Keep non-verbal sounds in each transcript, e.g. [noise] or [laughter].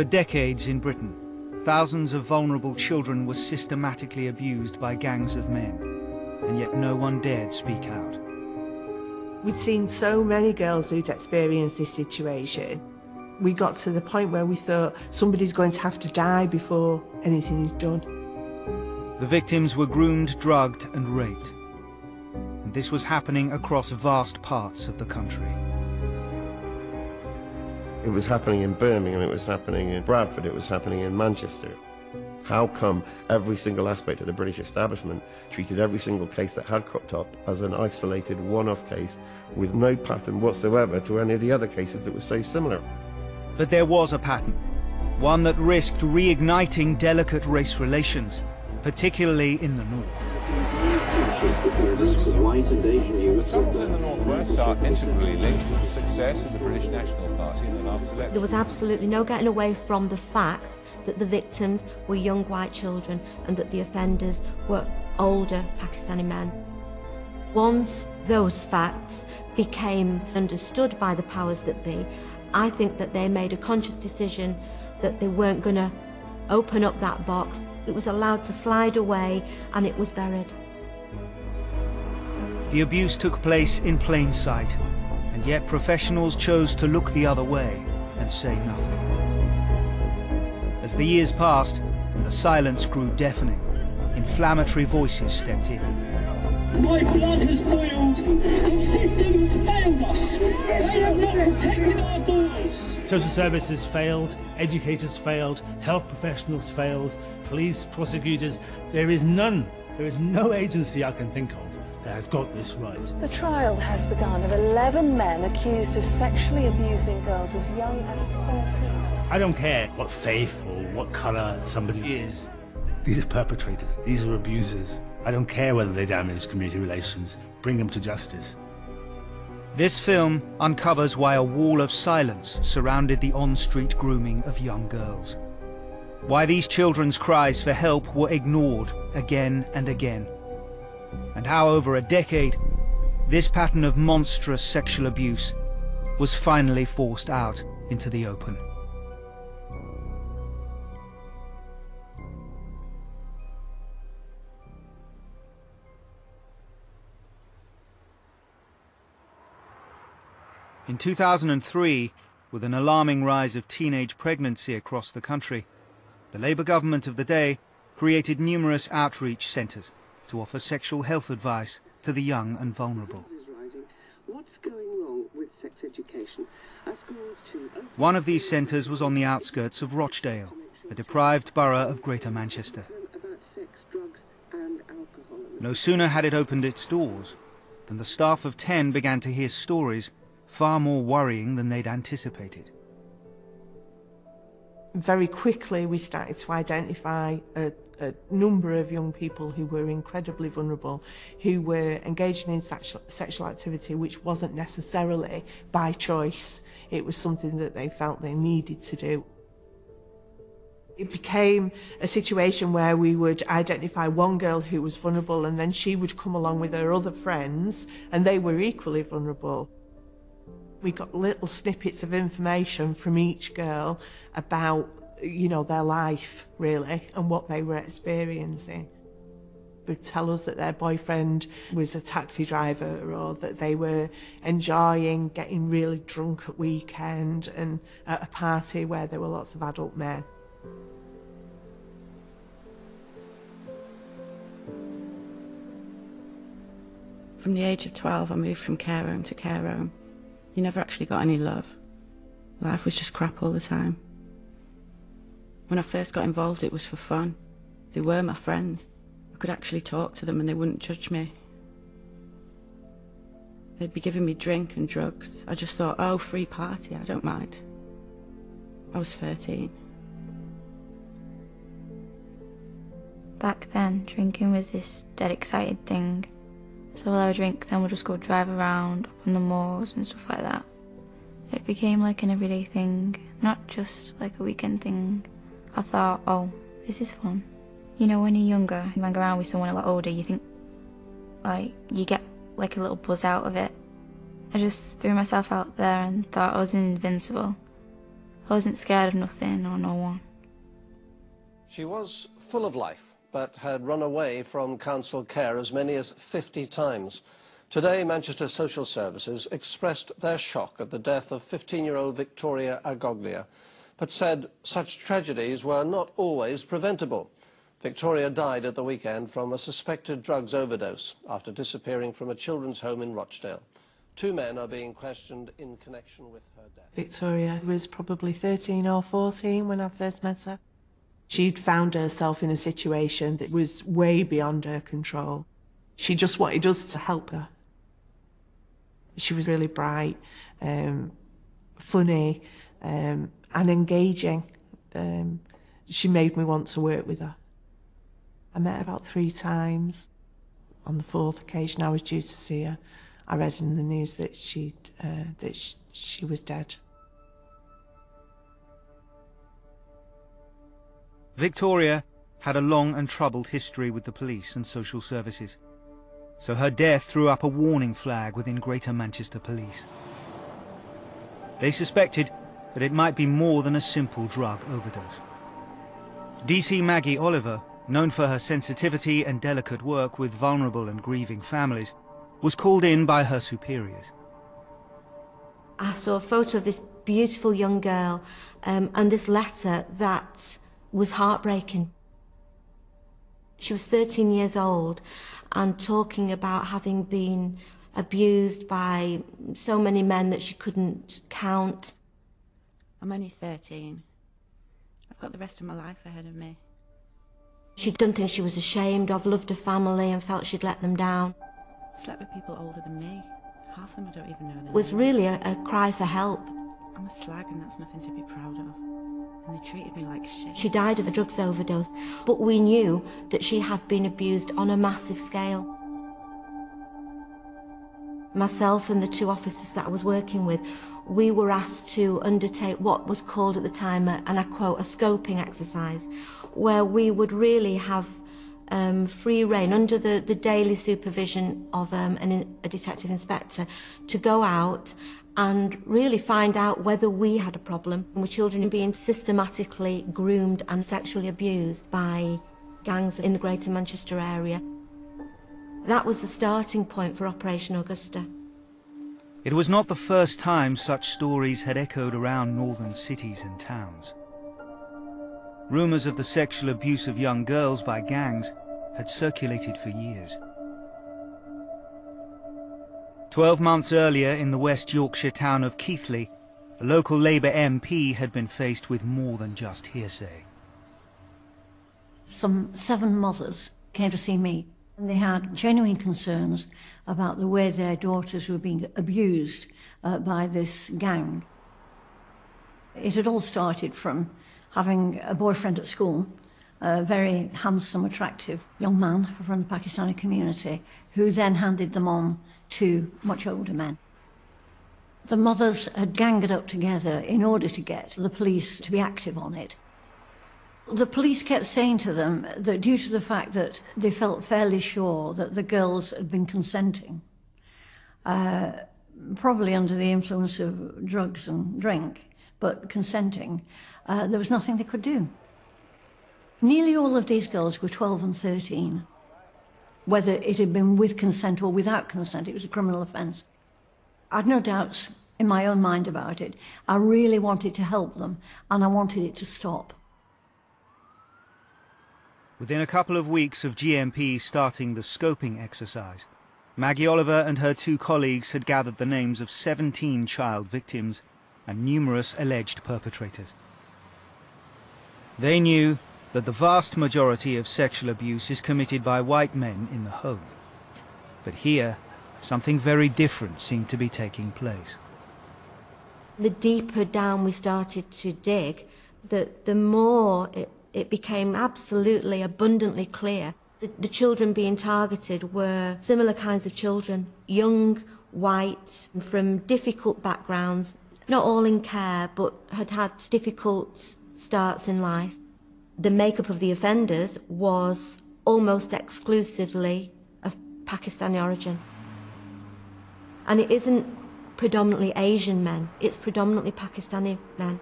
For decades in Britain, thousands of vulnerable children were systematically abused by gangs of men, and yet no one dared speak out. We'd seen so many girls who'd experienced this situation. We got to the point where we thought somebody's going to have to die before anything is done. The victims were groomed, drugged, and raped. And this was happening across vast parts of the country. It was happening in Birmingham, it was happening in Bradford, it was happening in Manchester. How come every single aspect of the British establishment treated every single case that had cropped up as an isolated one-off case with no pattern whatsoever to any of the other cases that were so similar? But there was a pattern, one that risked reigniting delicate race relations, particularly in the north. This was white and Asian youths. The in the Northwest are intimately linked with the success of the British National Party in the last election. There was absolutely no getting away from the facts that the victims were young white children and that the offenders were older Pakistani men. Once those facts became understood by the powers that be, I think that they made a conscious decision that they weren't going to open up that box. It was allowed to slide away and it was buried. The abuse took place in plain sight, and yet professionals chose to look the other way and say nothing. As the years passed and the silence grew deafening, inflammatory voices stepped in. My blood has boiled. The system has failed us. They have not protected our daughters. Social services failed, educators failed, health professionals failed, police, prosecutors. There is none, there is no agency I can think of that has got this right. The trial has begun of 11 men accused of sexually abusing girls as young as 13. I don't care what faith or what colour somebody is. These are perpetrators, these are abusers. I don't care whether they damage community relations. Bring them to justice. This film uncovers why a wall of silence surrounded the on-street grooming of young girls. Why these children's cries for help were ignored again and again. And how over a decade, this pattern of monstrous sexual abuse was finally forced out into the open. In 2003, with an alarming rise of teenage pregnancy across the country, the Labour government of the day created numerous outreach centres to offer sexual health advice to the young and vulnerable. What's going wrong with sex education? Are schools too open? One of these centres was on the outskirts of Rochdale, a deprived borough of Greater Manchester. about sex, drugs, and alcohol? No sooner had it opened its doors than the staff of 10 began to hear stories far more worrying than they'd anticipated. Very quickly, we started to identify a, a number of young people who were incredibly vulnerable, who were engaging in sexual, sexual activity which wasn't necessarily by choice. It was something that they felt they needed to do. It became a situation where we would identify one girl who was vulnerable and then she would come along with her other friends and they were equally vulnerable. We got little snippets of information from each girl about, you know, their life, really, and what they were experiencing. Would tell us that their boyfriend was a taxi driver or that they were enjoying getting really drunk at weekend and at a party where there were lots of adult men. From the age of 12, I moved from care home to care home. You never actually got any love. Life was just crap all the time. When I first got involved, it was for fun. They were my friends. I could actually talk to them and they wouldn't judge me. They'd be giving me drink and drugs. I just thought, oh, free party, I don't mind. I was 13. Back then, drinking was this dead excited thing. So we'll have a drink, then we'll just go drive around up on the moors and stuff like that. It became like an everyday thing, not just like a weekend thing. I thought, oh, this is fun. You know, when you're younger, you hang around with someone a lot older, you think, like, you get like a little buzz out of it. I just threw myself out there and thought I was invincible. I wasn't scared of nothing or no one. She was full of life, but had run away from council care as many as 50 times. Today, Manchester Social Services expressed their shock at the death of 15-year-old Victoria Agoglia, but said such tragedies were not always preventable. Victoria died at the weekend from a suspected drugs overdose after disappearing from a children's home in Rochdale. Two men are being questioned in connection with her death. Victoria was probably 13 or 14 when I first met her. She'd found herself in a situation that was way beyond her control. She just wanted us to help her. She was really bright, um, funny, um, and engaging. Um, she made me want to work with her. I met her about three times. On the fourth occasion I was due to see her, I read in the news that she uh, that sh she was dead. Victoria had a long and troubled history with the police and social services, so her death threw up a warning flag within Greater Manchester Police. They suspected that it might be more than a simple drug overdose. DC Maggie Oliver, known for her sensitivity and delicate work with vulnerable and grieving families, was called in by her superiors. I saw a photo of this beautiful young girl um, and this letter that was heartbreaking. She was 13 years old and talking about having been abused by so many men that she couldn't count. I'm only 13. I've got the rest of my life ahead of me. She'd done things she was ashamed of, loved her family and felt she'd let them down. Slept with people older than me. Half of them I don't even know It was really a, a cry for help. I'm a slag and that's nothing to be proud of. And they treated me like shit. She died of a drugs overdose, but we knew that she had been abused on a massive scale. Myself and the two officers that I was working with, we were asked to undertake what was called at the time, a, and I quote, a scoping exercise, where we would really have um, free reign under the, the daily supervision of um, an, a detective inspector to go out and really find out whether we had a problem with children mm. being systematically groomed and sexually abused by gangs in the Greater Manchester area. That was the starting point for Operation Augusta. It was not the first time such stories had echoed around northern cities and towns. Rumours of the sexual abuse of young girls by gangs had circulated for years. Twelve months earlier in the West Yorkshire town of Keighley, a local Labour MP had been faced with more than just hearsay. Some seven mothers came to see me and they had genuine concerns about the way their daughters were being abused uh, by this gang. It had all started from having a boyfriend at school, a very handsome, attractive young man from the Pakistani community, who then handed them on to much older men. The mothers had ganged up together in order to get the police to be active on it. The police kept saying to them that due to the fact that they felt fairly sure that the girls had been consenting, uh, probably under the influence of drugs and drink, but consenting, uh, there was nothing they could do. Nearly all of these girls were 12 and 13. Whether it had been with consent or without consent, it was a criminal offence. I had no doubts in my own mind about it. I really wanted to help them, and I wanted it to stop. Within a couple of weeks of GMP starting the scoping exercise, Maggie Oliver and her two colleagues had gathered the names of 17 child victims and numerous alleged perpetrators. They knew that the vast majority of sexual abuse is committed by white men in the home. But here, something very different seemed to be taking place. The deeper down we started to dig, the, the more it it became absolutely abundantly clear that the children being targeted were similar kinds of children, young, white, from difficult backgrounds, not all in care, but had had difficult starts in life the makeup of the offenders was almost exclusively of Pakistani origin. And it isn't predominantly Asian men, it's predominantly Pakistani men.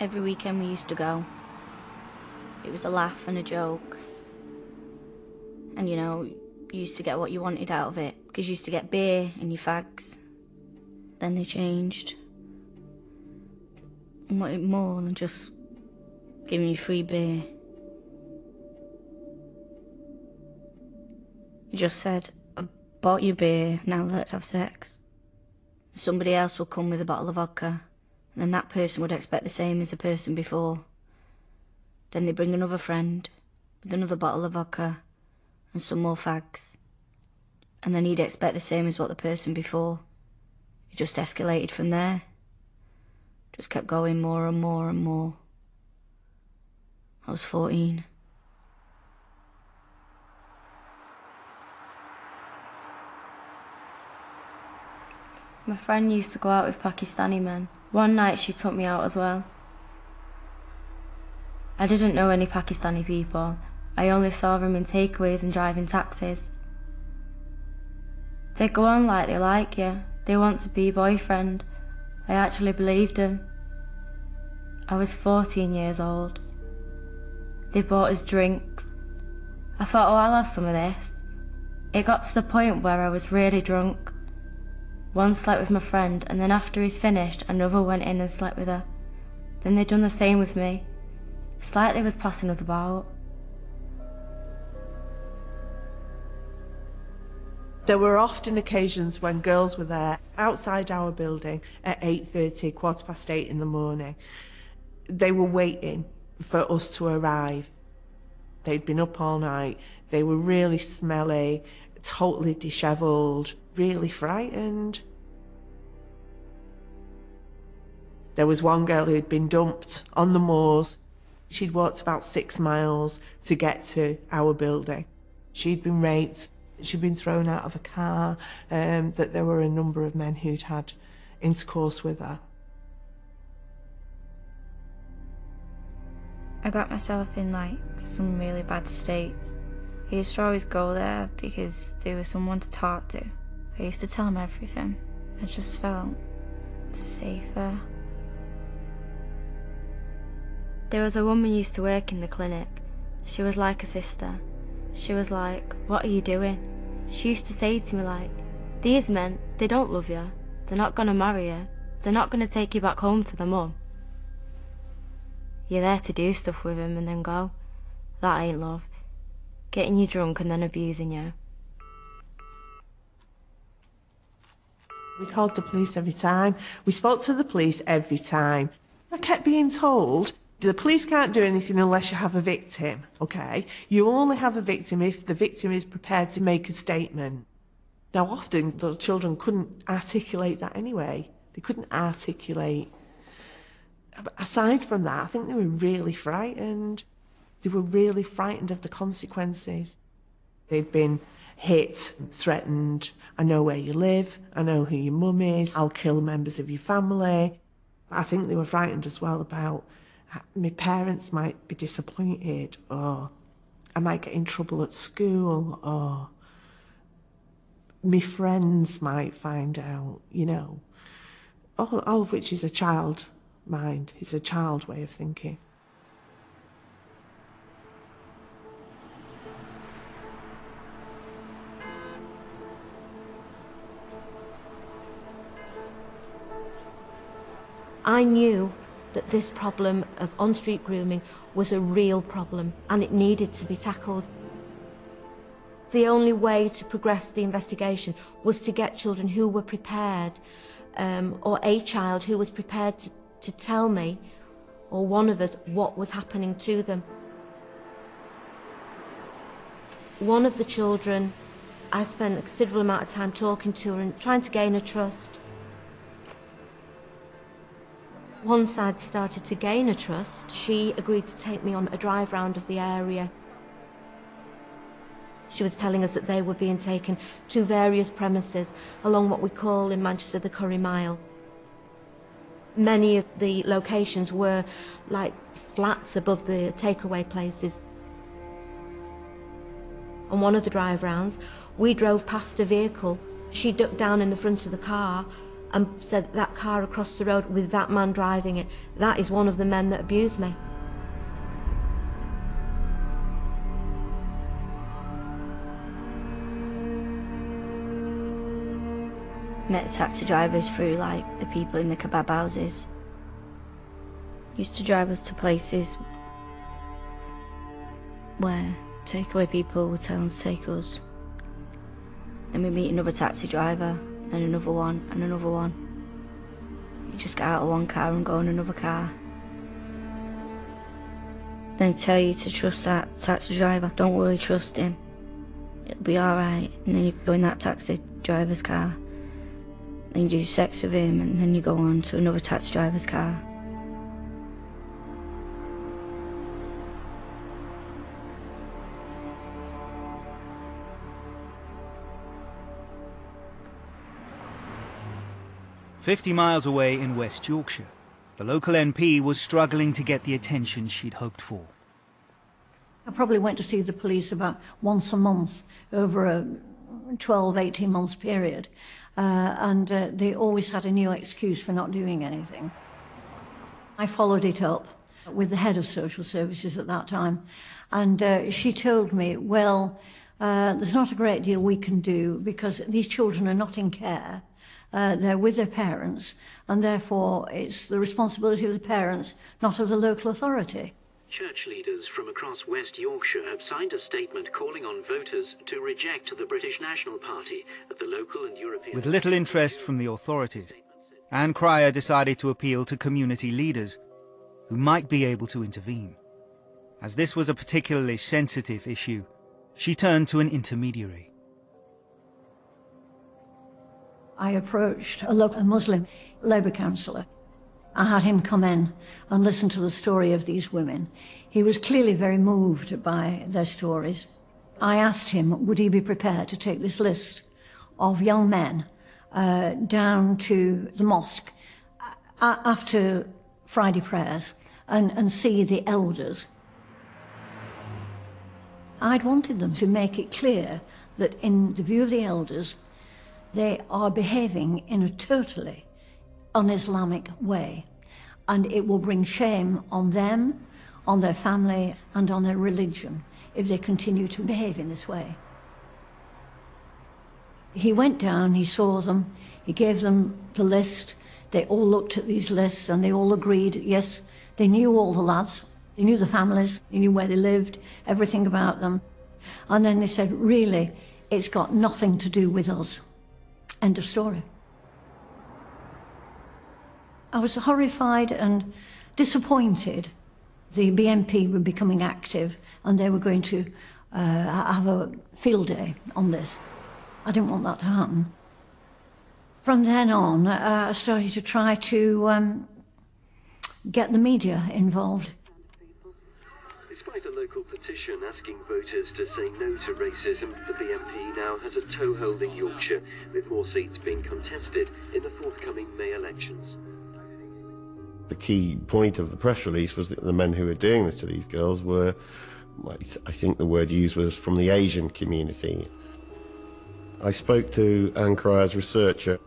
Every weekend we used to go. It was a laugh and a joke. And you know, you used to get what you wanted out of it, because you used to get beer and your fags. Then they changed. And wanted more than just giving you free beer. You just said, I bought you beer, now let's have sex. Somebody else would come with a bottle of vodka, and then that person would expect the same as the person before. Then they bring another friend with another bottle of vodka and some more fags. And then he'd expect the same as what the person before. It just escalated from there. Just kept going more and more and more. I was 14. My friend used to go out with Pakistani men. One night she took me out as well. I didn't know any Pakistani people. I only saw them in takeaways and driving taxis. They go on like they like you. They want to be boyfriend. I actually believed them. I was 14 years old. They bought us drinks. I thought, oh, I'll have some of this. It got to the point where I was really drunk. One slept with my friend, and then after he's finished, another went in and slept with her. Then they done the same with me. Slightly was passing us about. There were often occasions when girls were there outside our building at 8.30, quarter past eight in the morning. They were waiting for us to arrive. They'd been up all night. They were really smelly, totally dishevelled, really frightened. There was one girl who'd been dumped on the moors. She'd walked about six miles to get to our building. She'd been raped. She'd been thrown out of a car. Um, that there were a number of men who'd had intercourse with her. I got myself in like some really bad states. I used to always go there because there was someone to talk to. I used to tell him everything. I just felt safe there. There was a woman used to work in the clinic. She was like a sister. She was like, what are you doing? She used to say to me like, these men, they don't love you. They're not gonna marry you. They're not gonna take you back home to the mum. You're there to do stuff with them and then go. That ain't love. Getting you drunk and then abusing you. We called the police every time. We spoke to the police every time. I kept being told the police can't do anything unless you have a victim, okay? You only have a victim if the victim is prepared to make a statement. Now, often the children couldn't articulate that anyway. They couldn't articulate. Aside from that, I think they were really frightened. They were really frightened of the consequences. They'd been hit, threatened. I know where you live. I know who your mum is. I'll kill members of your family. I think they were frightened as well about my parents might be disappointed or I might get in trouble at school or my friends might find out, you know. All, all of which is a child mind, it's a child way of thinking. I knew that this problem of on-street grooming was a real problem and it needed to be tackled. The only way to progress the investigation was to get children who were prepared, um, or a child who was prepared to, to tell me, or one of us, what was happening to them. One of the children, I spent a considerable amount of time talking to her and trying to gain her trust. Once I'd started to gain a trust, she agreed to take me on a drive round of the area. She was telling us that they were being taken to various premises along what we call in Manchester the Curry Mile. Many of the locations were like flats above the takeaway places. On one of the drive rounds, we drove past a vehicle. She ducked down in the front of the car and said that car across the road with that man driving it, that is one of the men that abused me. Met taxi drivers through like the people in the kebab houses. Used to drive us to places where takeaway people were telling to take us. Then we meet another taxi driver, then another one, and another one. You just get out of one car and go in another car. Then they tell you to trust that taxi driver. Don't worry, trust him. It'll be alright. And then you go in that taxi driver's car. Then you do sex with him, and then you go on to another taxi driver's car. Fifty miles away in West Yorkshire, the local MP was struggling to get the attention she'd hoped for. I probably went to see the police about once a month over a 12, 18 months period. Uh, and uh, they always had a new excuse for not doing anything. I followed it up with the head of social services at that time. And uh, she told me, well, uh, there's not a great deal we can do because these children are not in care. Uh, they're with their parents, and therefore it's the responsibility of the parents, not of the local authority. Church leaders from across West Yorkshire have signed a statement calling on voters to reject the British National Party at the local and European... With little interest from the authorities, Ann Cryer decided to appeal to community leaders who might be able to intervene. As this was a particularly sensitive issue, she turned to an intermediary. I approached a local Muslim Labour councillor I had him come in and listen to the story of these women. He was clearly very moved by their stories. I asked him, would he be prepared to take this list of young men uh, down to the mosque uh, after Friday prayers and, and see the elders. I'd wanted them to make it clear that in the view of the elders, they are behaving in a totally un-Islamic way. And it will bring shame on them, on their family, and on their religion if they continue to behave in this way. He went down, he saw them, he gave them the list. They all looked at these lists and they all agreed, yes, they knew all the lads, they knew the families, they knew where they lived, everything about them. And then they said, really, it's got nothing to do with us. End of story. I was horrified and disappointed. The BNP were becoming active and they were going to uh, have a field day on this. I didn't want that to happen. From then on, uh, I started to try to um, get the media involved. Despite a local petition asking voters to say no to racism, the BNP now has a toehold in Yorkshire, with more seats being contested in the forthcoming May elections. The key point of the press release was that the men who were doing this to these girls were, I think the word used was from the Asian community. I spoke to Ann Cryer's researcher.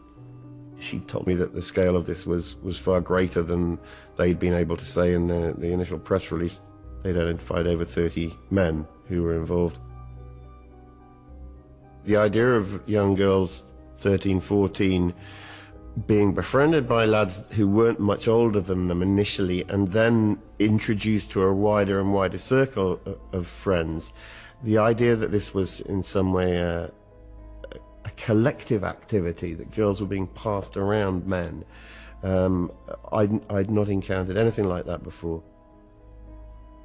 She told me that the scale of this was, was far greater than they'd been able to say in the, the initial press release. They'd identified over 30 men who were involved. The idea of young girls, 13, 14, being befriended by lads who weren't much older than them initially and then introduced to a wider and wider circle of friends, the idea that this was in some way a, a collective activity, that girls were being passed around men, um, I'd, I'd not encountered anything like that before.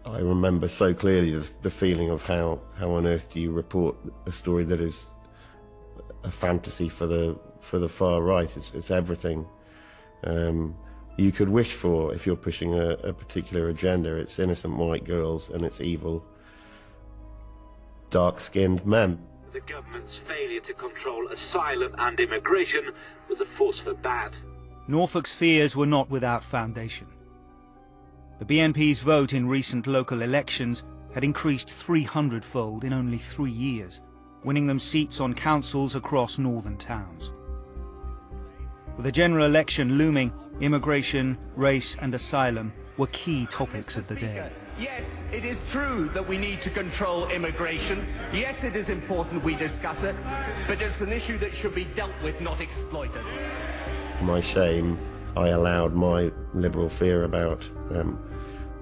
I remember so clearly the, the feeling of how, how on earth do you report a story that is a fantasy for the for the far right. It's, it's everything um, you could wish for if you're pushing a, a particular agenda. It's innocent white girls and it's evil, dark-skinned men. The government's failure to control asylum and immigration was a force for bad. Norfolk's fears were not without foundation. The BNP's vote in recent local elections had increased 300-fold in only three years, winning them seats on councils across northern towns. With a general election looming, immigration, race and asylum were key topics of the day. Yes, it is true that we need to control immigration. Yes, it is important we discuss it, but it's an issue that should be dealt with, not exploited. For my shame, I allowed my liberal fear about um,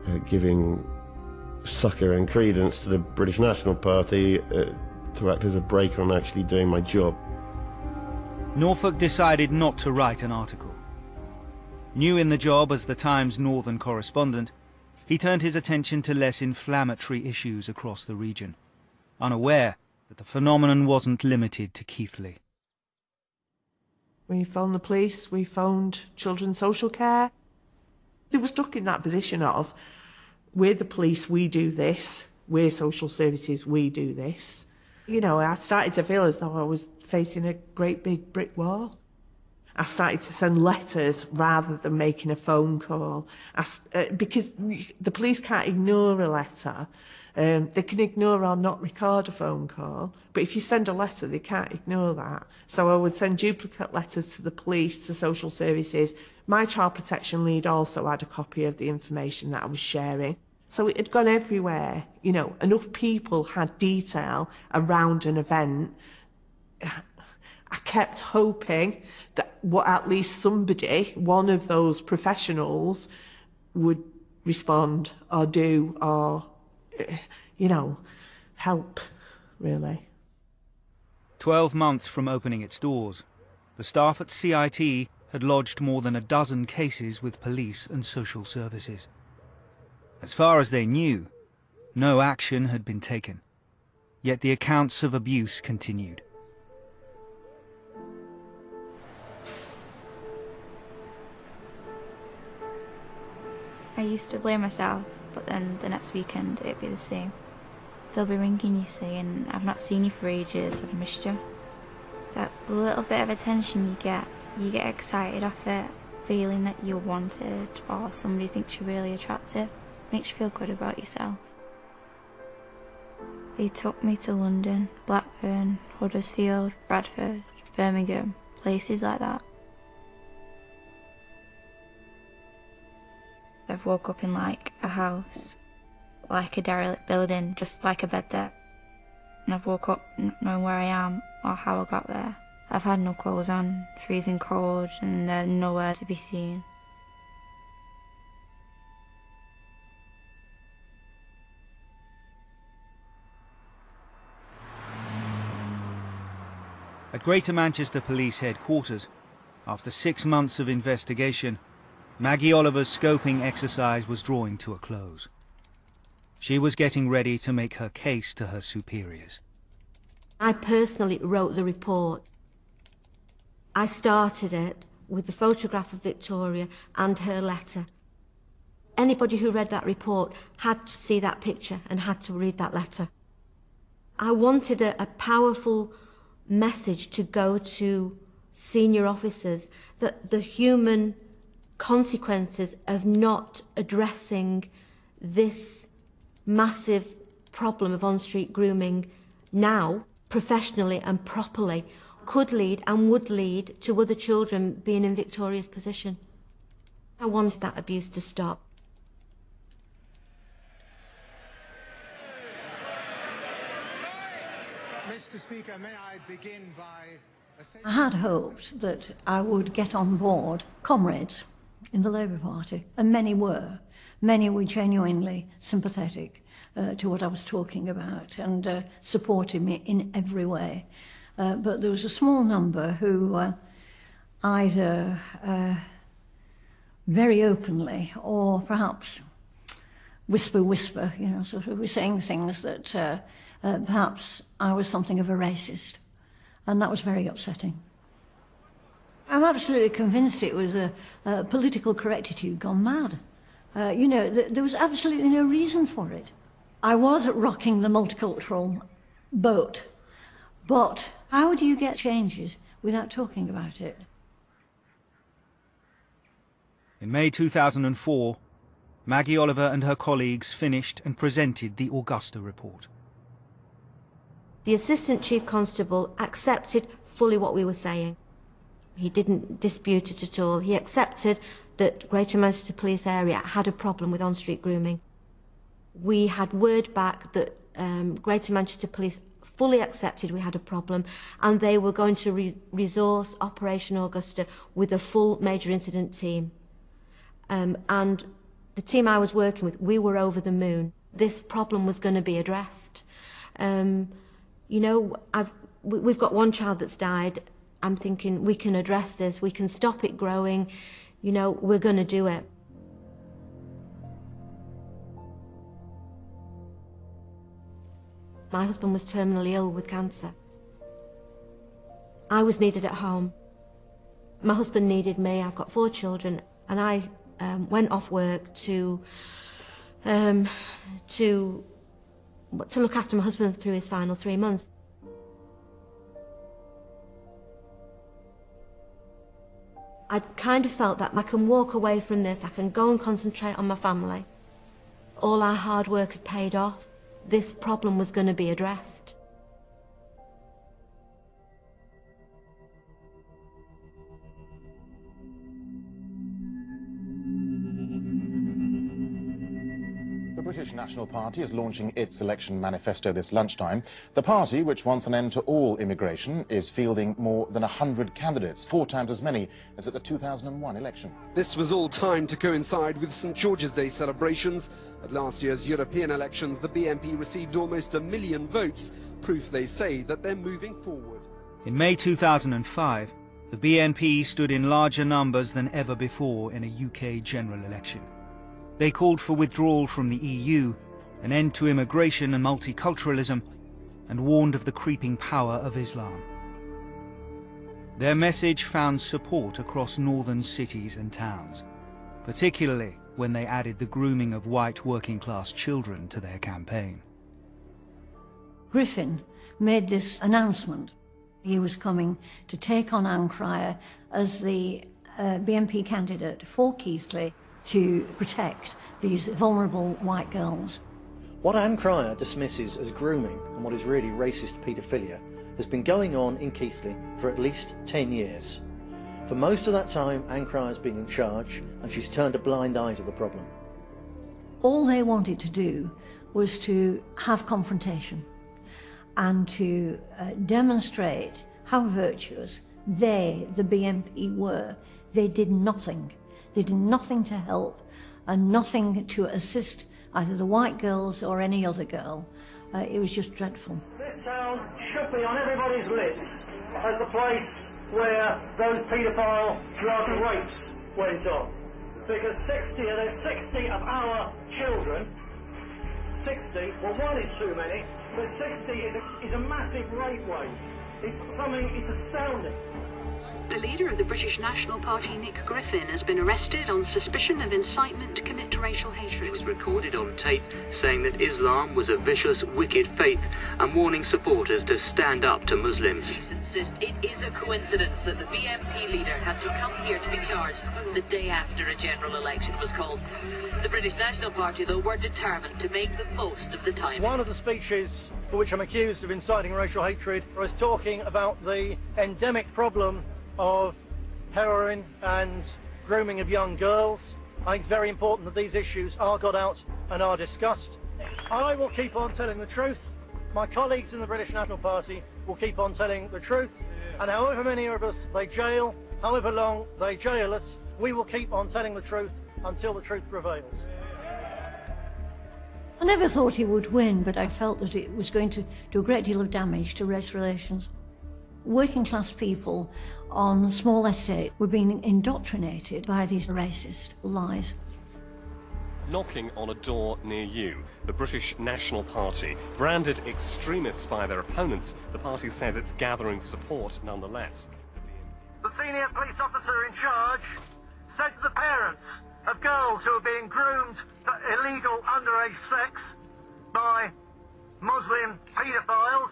uh, giving succour and credence to the British National Party uh, to act as a brake on actually doing my job. Norfolk decided not to write an article. New in the job as the Times Northern correspondent, he turned his attention to less inflammatory issues across the region, unaware that the phenomenon wasn't limited to Keighley. We phoned the police, we phoned children's social care. They were stuck in that position of, we're the police, we do this, we're social services, we do this. You know, I started to feel as though I was facing a great big brick wall. I started to send letters rather than making a phone call I, uh, because the police can't ignore a letter. Um, they can ignore or not record a phone call, but if you send a letter, they can't ignore that. So I would send duplicate letters to the police, to social services. My child protection lead also had a copy of the information that I was sharing. So it had gone everywhere. You know, enough people had detail around an event [sighs] I kept hoping that what at least somebody, one of those professionals, would respond or do or, eh, you know, help, really. Twelve months from opening its doors, the staff at CIT had lodged more than a dozen cases with police and social services. As far as they knew, no action had been taken. Yet the accounts of abuse continued. I used to blame myself, but then the next weekend it'd be the same. They'll be ringing you saying, I've not seen you for ages, I've missed you. That little bit of attention you get, you get excited off it, feeling that you're wanted or somebody thinks you're really attractive, makes you feel good about yourself. They took me to London, Blackburn, Huddersfield, Bradford, Birmingham, places like that. I've woke up in like a house, like a derelict building, just like a bed there. And I've woke up not knowing where I am or how I got there. I've had no clothes on, freezing cold, and they're nowhere to be seen. At Greater Manchester Police Headquarters, after six months of investigation, Maggie Oliver's scoping exercise was drawing to a close. She was getting ready to make her case to her superiors. I personally wrote the report. I started it with the photograph of Victoria and her letter. Anybody who read that report had to see that picture and had to read that letter. I wanted a, a powerful message to go to senior officers that the human consequences of not addressing this massive problem of on-street grooming now, professionally and properly, could lead and would lead to other children being in Victoria's position. I wanted that abuse to stop. Mr Speaker, may I begin by... I had hoped that I would get on board comrades in the Labour Party, and many were. Many were genuinely sympathetic uh, to what I was talking about and uh, supported me in every way. Uh, but there was a small number who uh, either uh, very openly or perhaps whisper, whisper, you know, sort of were saying things that uh, uh, perhaps I was something of a racist. And that was very upsetting. I'm absolutely convinced it was a, a political correctitude gone mad. Uh, you know, th there was absolutely no reason for it. I was rocking the multicultural boat, but how do you get changes without talking about it? In May 2004, Maggie Oliver and her colleagues finished and presented the Augusta report. The Assistant Chief Constable accepted fully what we were saying. He didn't dispute it at all. He accepted that Greater Manchester Police Area had a problem with on-street grooming. We had word back that um, Greater Manchester Police fully accepted we had a problem and they were going to re resource Operation Augusta with a full major incident team. Um, and the team I was working with, we were over the moon. This problem was going to be addressed. Um, you know, I've, we've got one child that's died. I'm thinking we can address this, we can stop it growing. You know, we're going to do it. My husband was terminally ill with cancer. I was needed at home. My husband needed me. I've got four children, and I um, went off work to um, to to look after my husband through his final three months. I kind of felt that I can walk away from this, I can go and concentrate on my family. All our hard work had paid off. This problem was going to be addressed. British National Party is launching its election manifesto this lunchtime. The party, which wants an end to all immigration, is fielding more than 100 candidates, four times as many as at the 2001 election. This was all timed to coincide with St George's Day celebrations. At last year's European elections, the BNP received almost a million votes, proof they say that they're moving forward. In May 2005, the BNP stood in larger numbers than ever before in a UK general election. They called for withdrawal from the EU, an end to immigration and multiculturalism, and warned of the creeping power of Islam. Their message found support across northern cities and towns, particularly when they added the grooming of white working-class children to their campaign. Griffin made this announcement. He was coming to take on Ann Cryer as the uh, BNP candidate for Keighley to protect these vulnerable white girls. What Ann Cryer dismisses as grooming and what is really racist paedophilia has been going on in Keighley for at least 10 years. For most of that time, Ann Cryer's been in charge and she's turned a blind eye to the problem. All they wanted to do was to have confrontation and to uh, demonstrate how virtuous they, the BNP, were. They did nothing they did nothing to help and nothing to assist either the white girls or any other girl. Uh, it was just dreadful. This town should be on everybody's lips as the place where those paedophile drug rapes went on. Because 60 of those 60 of our children, 60, well one is too many, but 60 is a, is a massive rape wave. It's something, it's astounding. The leader of the British National Party, Nick Griffin, has been arrested on suspicion of incitement to commit racial hatred. He was recorded on tape saying that Islam was a vicious, wicked faith and warning supporters to stand up to Muslims. Police insist it is a coincidence that the BNP leader had to come here to be charged the day after a general election was called. The British National Party, though, were determined to make the most of the time. One of the speeches for which I'm accused of inciting racial hatred was talking about the endemic problem of heroin and grooming of young girls. I think it's very important that these issues are got out and are discussed. I will keep on telling the truth. My colleagues in the British National Party will keep on telling the truth. And however many of us they jail, however long they jail us, we will keep on telling the truth until the truth prevails. I never thought he would win, but I felt that it was going to do a great deal of damage to race relations. Working class people on small estates were being indoctrinated by these racist lies. Knocking on a door near you. The British National Party. Branded extremists by their opponents, the party says it's gathering support nonetheless. The senior police officer in charge said to the parents of girls who are being groomed for illegal underage sex by Muslim paedophiles,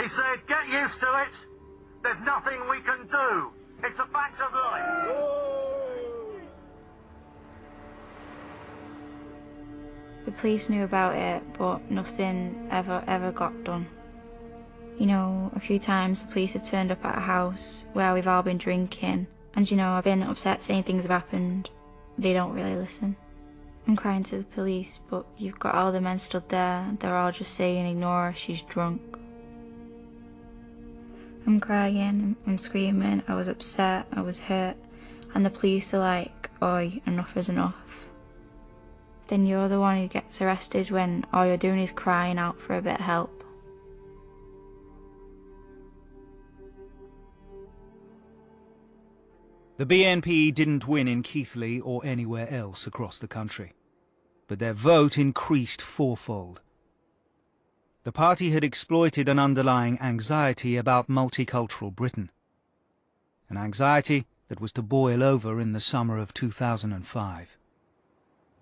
he said, get used to it, there's nothing we can do. It's a fact of life. The police knew about it, but nothing ever, ever got done. You know, a few times the police have turned up at a house where we've all been drinking, and you know, I've been upset saying things have happened. They don't really listen. I'm crying to the police, but you've got all the men stood there, they're all just saying, ignore her, she's drunk. I'm crying, I'm screaming, I was upset, I was hurt, and the police are like, oi, enough is enough. Then you're the one who gets arrested when all you're doing is crying out for a bit of help. The BNP didn't win in Keighley or anywhere else across the country, but their vote increased fourfold. The party had exploited an underlying anxiety about multicultural Britain, an anxiety that was to boil over in the summer of 2005.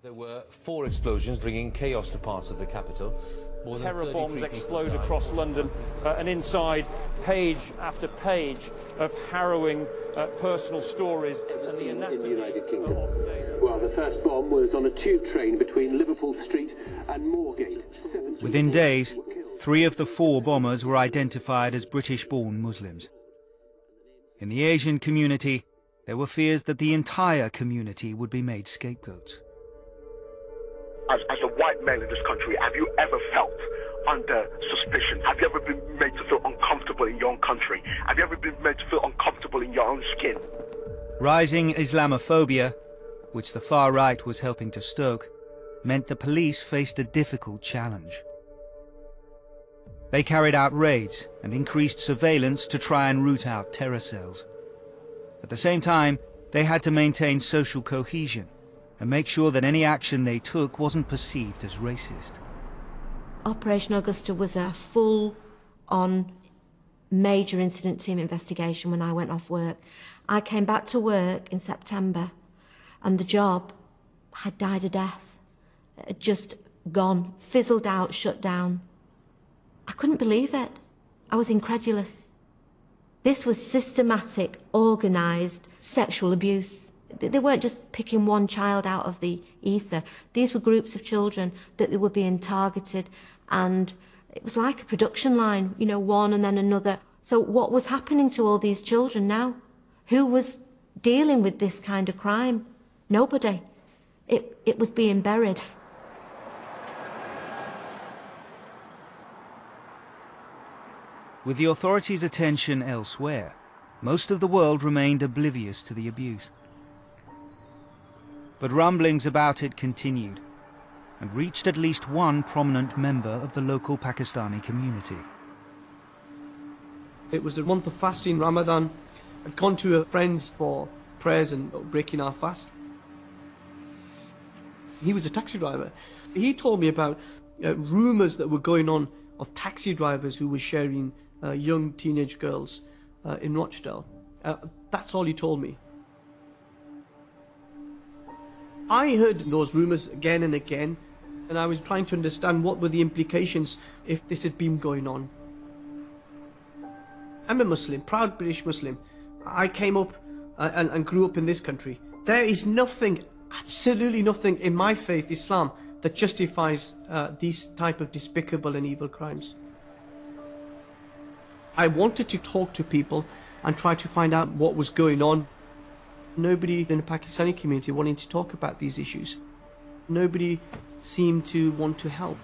There were four explosions bringing chaos to parts of the capital. More than Terror bombs explode across London, uh, and inside, page after page of harrowing uh, personal stories. And the Seen in the United Kingdom. Well, the first bomb was on a tube train between Liverpool Street and Moorgate. Within days, three of the four bombers were identified as British-born Muslims. In the Asian community, there were fears that the entire community would be made scapegoats. As, as a white male in this country, have you ever felt under suspicion? Have you ever been made to feel uncomfortable in your own country? Have you ever been made to feel uncomfortable in your own skin? Rising Islamophobia, which the far right was helping to stoke, meant the police faced a difficult challenge. They carried out raids and increased surveillance to try and root out terror cells. At the same time, they had to maintain social cohesion and make sure that any action they took wasn't perceived as racist. Operation Augusta was a full-on major incident team investigation when I went off work. I came back to work in September and the job had died a death. It had just gone, fizzled out, shut down. I couldn't believe it. I was incredulous. This was systematic, organised sexual abuse. They weren't just picking one child out of the ether. These were groups of children that they were being targeted and it was like a production line, you know, one and then another. So what was happening to all these children now? Who was dealing with this kind of crime? Nobody. It, it was being buried. With the authorities' attention elsewhere, most of the world remained oblivious to the abuse. But rumblings about it continued and reached at least one prominent member of the local Pakistani community. It was the month of fasting, Ramadan. I'd gone to a friend's for prayers and breaking our fast. He was a taxi driver. He told me about uh, rumours that were going on of taxi drivers who were sharing uh, young teenage girls uh, in Rochdale. Uh, that's all he told me. I heard those rumours again and again, and I was trying to understand what were the implications if this had been going on. I'm a Muslim, proud British Muslim. I came up uh, and, and grew up in this country. There is nothing, absolutely nothing in my faith, Islam, that justifies uh, these type of despicable and evil crimes. I wanted to talk to people and try to find out what was going on. Nobody in the Pakistani community wanting to talk about these issues. Nobody seemed to want to help.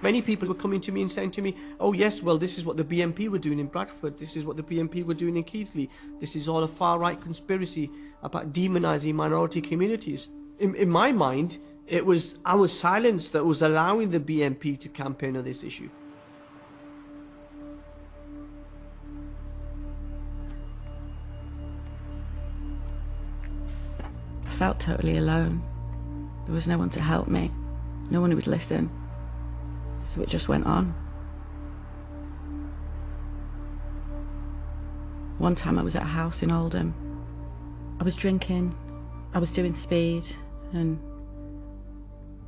Many people were coming to me and saying to me, oh yes, well this is what the BNP were doing in Bradford, this is what the BNP were doing in Keighley, this is all a far-right conspiracy about demonising minority communities. In, in my mind, it was our silence that was allowing the BNP to campaign on this issue. Felt totally alone. There was no one to help me, no one who would listen. So it just went on. One time I was at a house in Oldham. I was drinking, I was doing speed, and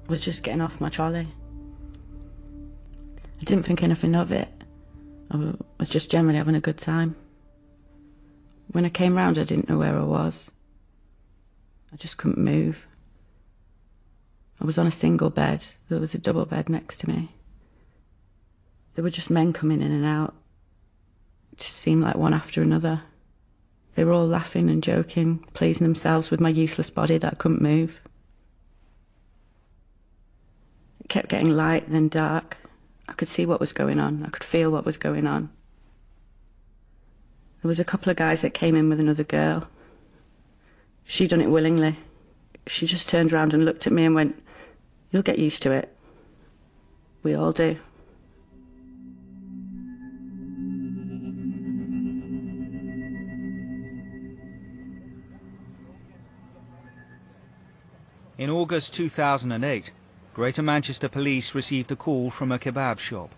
I was just getting off my trolley. I didn't think anything of it. I was just generally having a good time. When I came round, I didn't know where I was. I just couldn't move. I was on a single bed. There was a double bed next to me. There were just men coming in and out. It just seemed like one after another. They were all laughing and joking, pleasing themselves with my useless body that I couldn't move. It kept getting light and then dark. I could see what was going on. I could feel what was going on. There was a couple of guys that came in with another girl. She done it willingly. She just turned around and looked at me and went, You'll get used to it. We all do. In August 2008, Greater Manchester Police received a call from a kebab shop.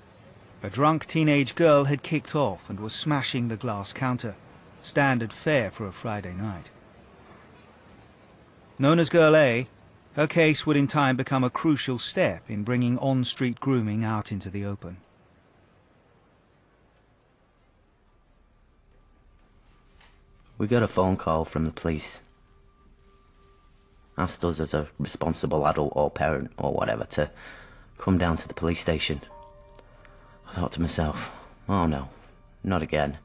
A drunk teenage girl had kicked off and was smashing the glass counter. Standard fare for a Friday night. Known as Girl A, her case would in time become a crucial step in bringing on-street grooming out into the open. We got a phone call from the police. Asked us as a responsible adult or parent or whatever to come down to the police station. I thought to myself, oh no, not again.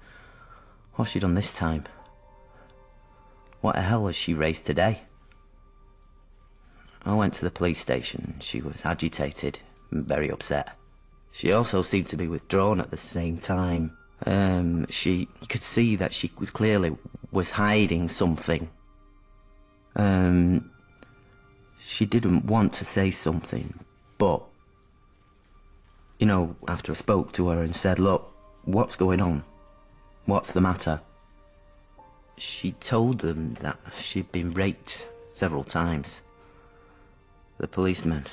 What's she done this time? What the hell has she raised today? I went to the police station. She was agitated and very upset. She also seemed to be withdrawn at the same time. Um, she you could see that she was clearly was hiding something. Um, she didn't want to say something, but you know, after I spoke to her and said, "Look, what's going on? What's the matter?" She told them that she'd been raped several times. The policeman,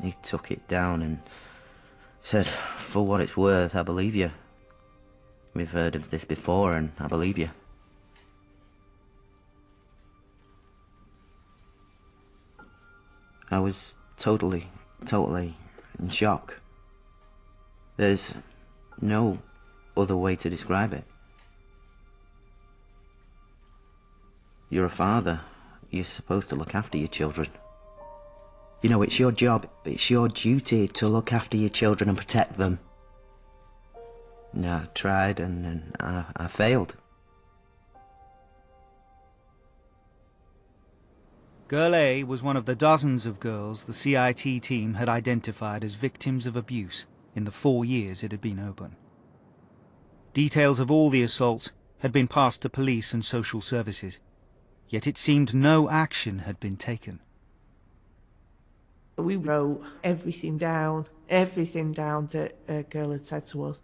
he took it down and said, "For what it's worth, I believe you. We've heard of this before, and I believe you." I was totally, totally in shock. There's no other way to describe it. You're a father. You're supposed to look after your children. You know, it's your job, it's your duty to look after your children and protect them. No, I tried and, and I, I failed. Girl A was one of the dozens of girls the CIT team had identified as victims of abuse in the four years it had been open. Details of all the assaults had been passed to police and social services, yet it seemed no action had been taken. We wrote everything down, everything down that a girl had said to us.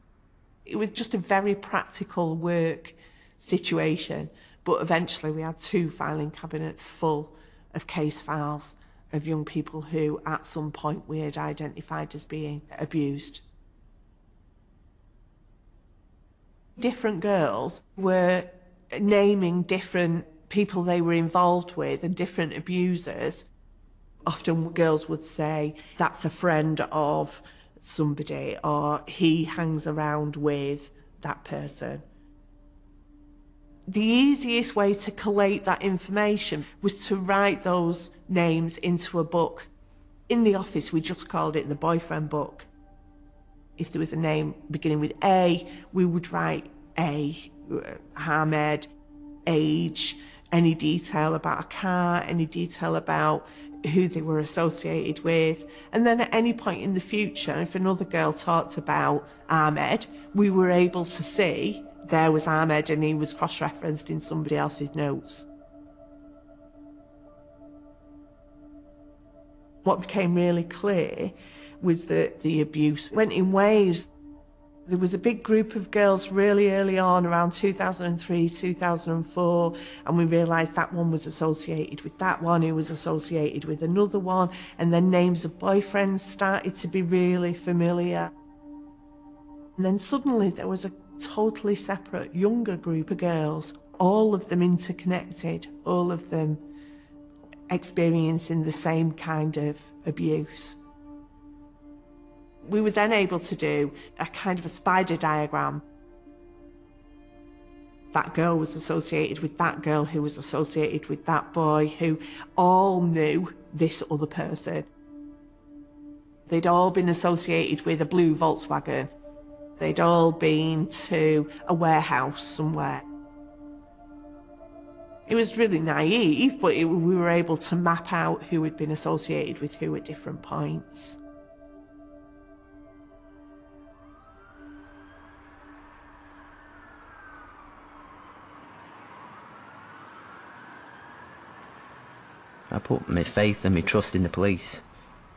It was just a very practical work situation, but eventually we had two filing cabinets full of case files of young people who at some point we had identified as being abused. Different girls were naming different people they were involved with and different abusers. Often girls would say, that's a friend of somebody, or he hangs around with that person the easiest way to collate that information was to write those names into a book. In the office, we just called it the boyfriend book. If there was a name beginning with A, we would write A, Ahmed, age, any detail about a car, any detail about who they were associated with. And then at any point in the future, if another girl talked about Ahmed, we were able to see there was Ahmed and he was cross-referenced in somebody else's notes. What became really clear was that the abuse went in waves. There was a big group of girls really early on, around 2003, 2004, and we realised that one was associated with that one, who was associated with another one, and then names of boyfriends started to be really familiar. And then suddenly there was a totally separate younger group of girls, all of them interconnected, all of them experiencing the same kind of abuse. We were then able to do a kind of a spider diagram. That girl was associated with that girl who was associated with that boy who all knew this other person. They'd all been associated with a blue Volkswagen They'd all been to a warehouse somewhere. It was really naive, but it, we were able to map out who had been associated with who at different points. I put my faith and my trust in the police.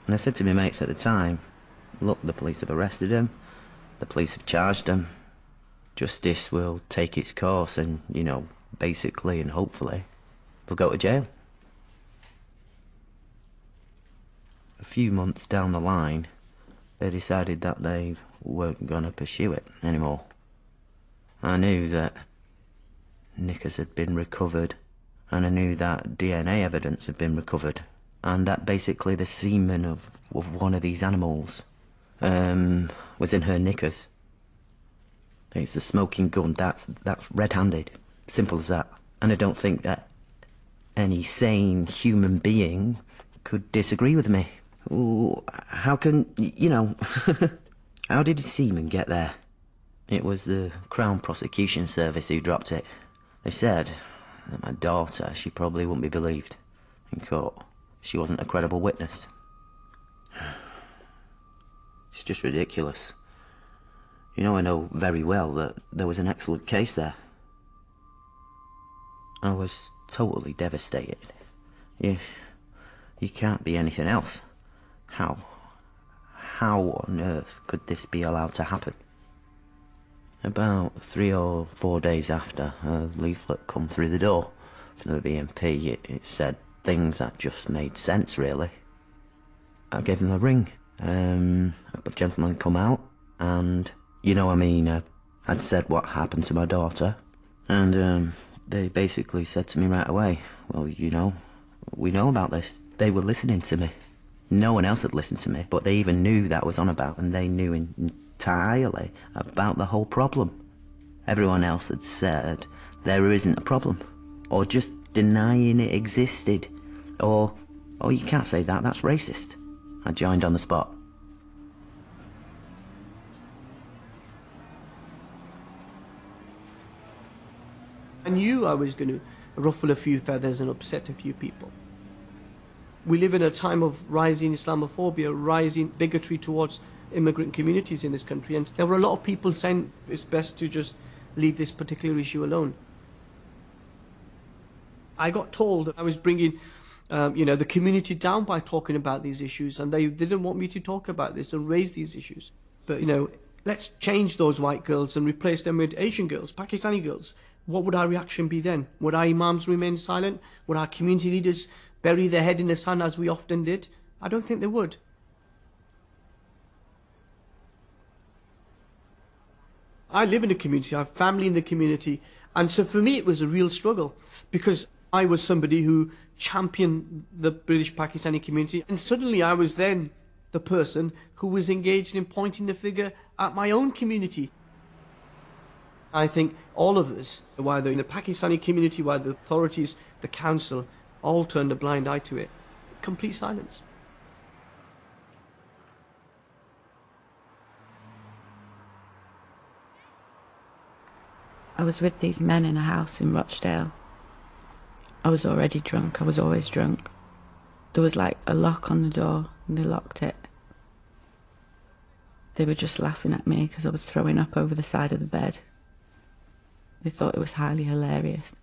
And I said to my mates at the time, look, the police have arrested him. The police have charged him. Justice will take its course and, you know, basically and hopefully, they'll go to jail. A few months down the line, they decided that they weren't going to pursue it anymore. I knew that Knickers had been recovered, and I knew that DNA evidence had been recovered, and that basically the semen of, of one of these animals um, was in her knickers. It's a smoking gun. That's that's red-handed. Simple as that. And I don't think that any sane human being could disagree with me. Ooh, how can you know? [laughs] how did semen get there? It was the Crown Prosecution Service who dropped it. They said that my daughter, she probably wouldn't be believed in court. She wasn't a credible witness. [sighs] It's just ridiculous. You know, I know very well that there was an excellent case there. I was totally devastated. You, you can't be anything else. How? How on earth could this be allowed to happen? About three or four days after, a leaflet come through the door from the BNP. It, it said things that just made sense, really. I gave him a ring. Um, a gentleman come out, and you know, I mean, uh, I'd said what happened to my daughter, and um, they basically said to me right away, "Well, you know, we know about this." They were listening to me. No one else had listened to me, but they even knew that was on about, and they knew entirely about the whole problem. Everyone else had said there isn't a problem, or just denying it existed, or, oh, you can't say that, that's racist. I joined on the spot. I knew I was going to ruffle a few feathers and upset a few people. We live in a time of rising Islamophobia, rising bigotry towards immigrant communities in this country, and there were a lot of people saying it's best to just leave this particular issue alone. I got told I was bringing um, you know, the community down by talking about these issues, and they didn't want me to talk about this and raise these issues. But, you know, let's change those white girls and replace them with Asian girls, Pakistani girls. What would our reaction be then? Would our imams remain silent? Would our community leaders bury their head in the sand as we often did? I don't think they would. I live in a community, I have family in the community, and so for me it was a real struggle because I was somebody who championed the British Pakistani community, and suddenly I was then the person who was engaged in pointing the finger at my own community. I think all of us, whether in the Pakistani community, whether the authorities, the council, all turned a blind eye to it. Complete silence. I was with these men in a house in Rochdale I was already drunk. I was always drunk. There was like a lock on the door and they locked it. They were just laughing at me because I was throwing up over the side of the bed. They thought it was highly hilarious.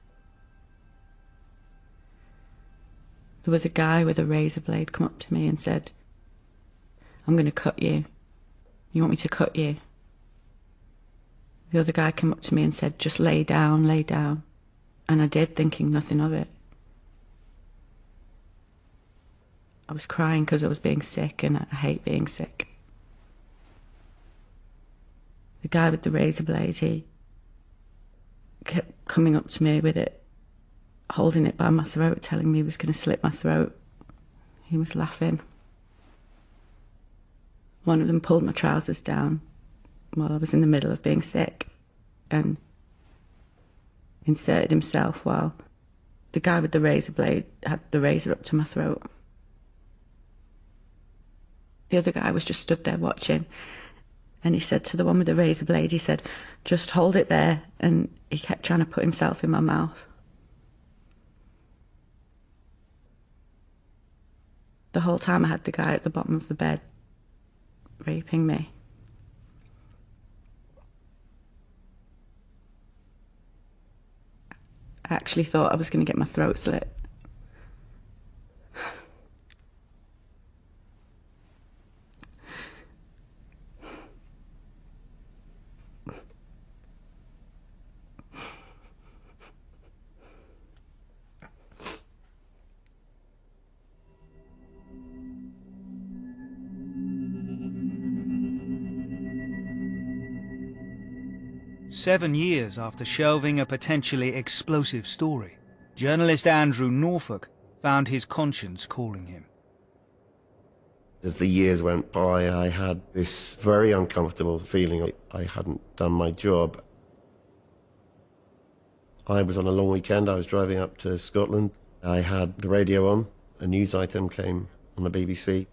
There was a guy with a razor blade come up to me and said, I'm going to cut you. You want me to cut you? The other guy came up to me and said, just lay down, lay down. And I did, thinking nothing of it. I was crying because I was being sick and I hate being sick. The guy with the razor blade, he kept coming up to me with it, holding it by my throat, telling me he was going to slit my throat. He was laughing. One of them pulled my trousers down while I was in the middle of being sick and inserted himself while the guy with the razor blade had the razor up to my throat. The other guy was just stood there watching. And he said to the one with the razor blade, he said, just hold it there. And he kept trying to put himself in my mouth. The whole time I had the guy at the bottom of the bed raping me. I actually thought I was going to get my throat slit. Seven years after shelving a potentially explosive story, journalist Andrew Norfolk found his conscience calling him. As the years went by, I had this very uncomfortable feeling I hadn't done my job. I was on a long weekend, I was driving up to Scotland. I had the radio on, a news item came on the BBC.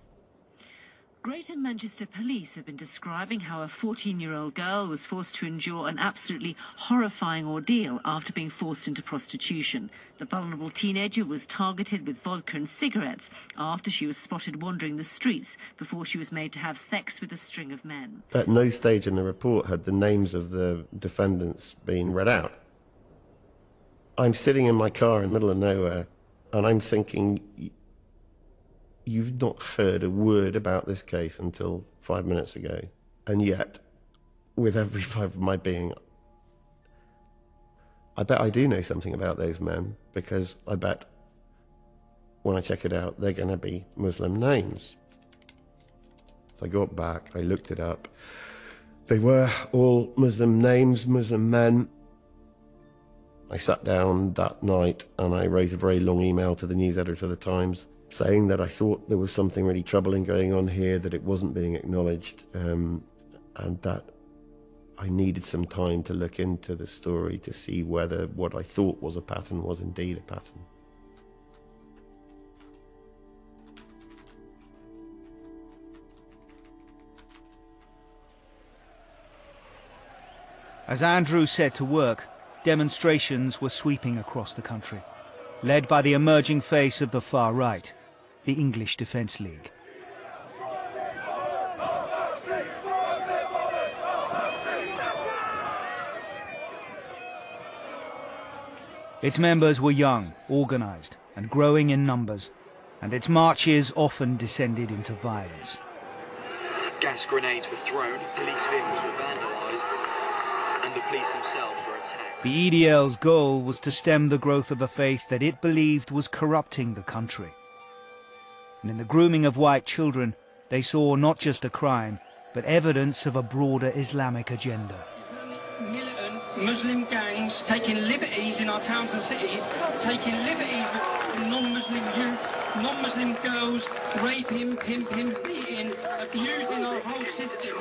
Greater Manchester Police have been describing how a 14-year-old girl was forced to endure an absolutely horrifying ordeal after being forced into prostitution. The vulnerable teenager was targeted with vodka and cigarettes after she was spotted wandering the streets before she was made to have sex with a string of men. At no stage in the report had the names of the defendants been read out. I'm sitting in my car in the middle of nowhere and I'm thinking, you've not heard a word about this case until five minutes ago. And yet, with every fibre of my being, I bet I do know something about those men because I bet when I check it out, they're going to be Muslim names. So I got back, I looked it up. They were all Muslim names, Muslim men. I sat down that night and I wrote a very long email to the news editor of the Times saying that I thought there was something really troubling going on here, that it wasn't being acknowledged, um, and that I needed some time to look into the story to see whether what I thought was a pattern was indeed a pattern. As Andrew set to work, demonstrations were sweeping across the country, led by the emerging face of the far right the English Defence League. Its members were young, organised and growing in numbers, and its marches often descended into violence. Gas grenades were thrown, police vehicles were vandalised, and the police themselves were attacked. The EDL's goal was to stem the growth of a faith that it believed was corrupting the country and in the grooming of white children, they saw not just a crime, but evidence of a broader Islamic agenda. Militant Muslim gangs taking liberties in our towns and cities, taking liberties with non-Muslim youth, non-Muslim girls, raping, pimping, beating, abusing our whole system.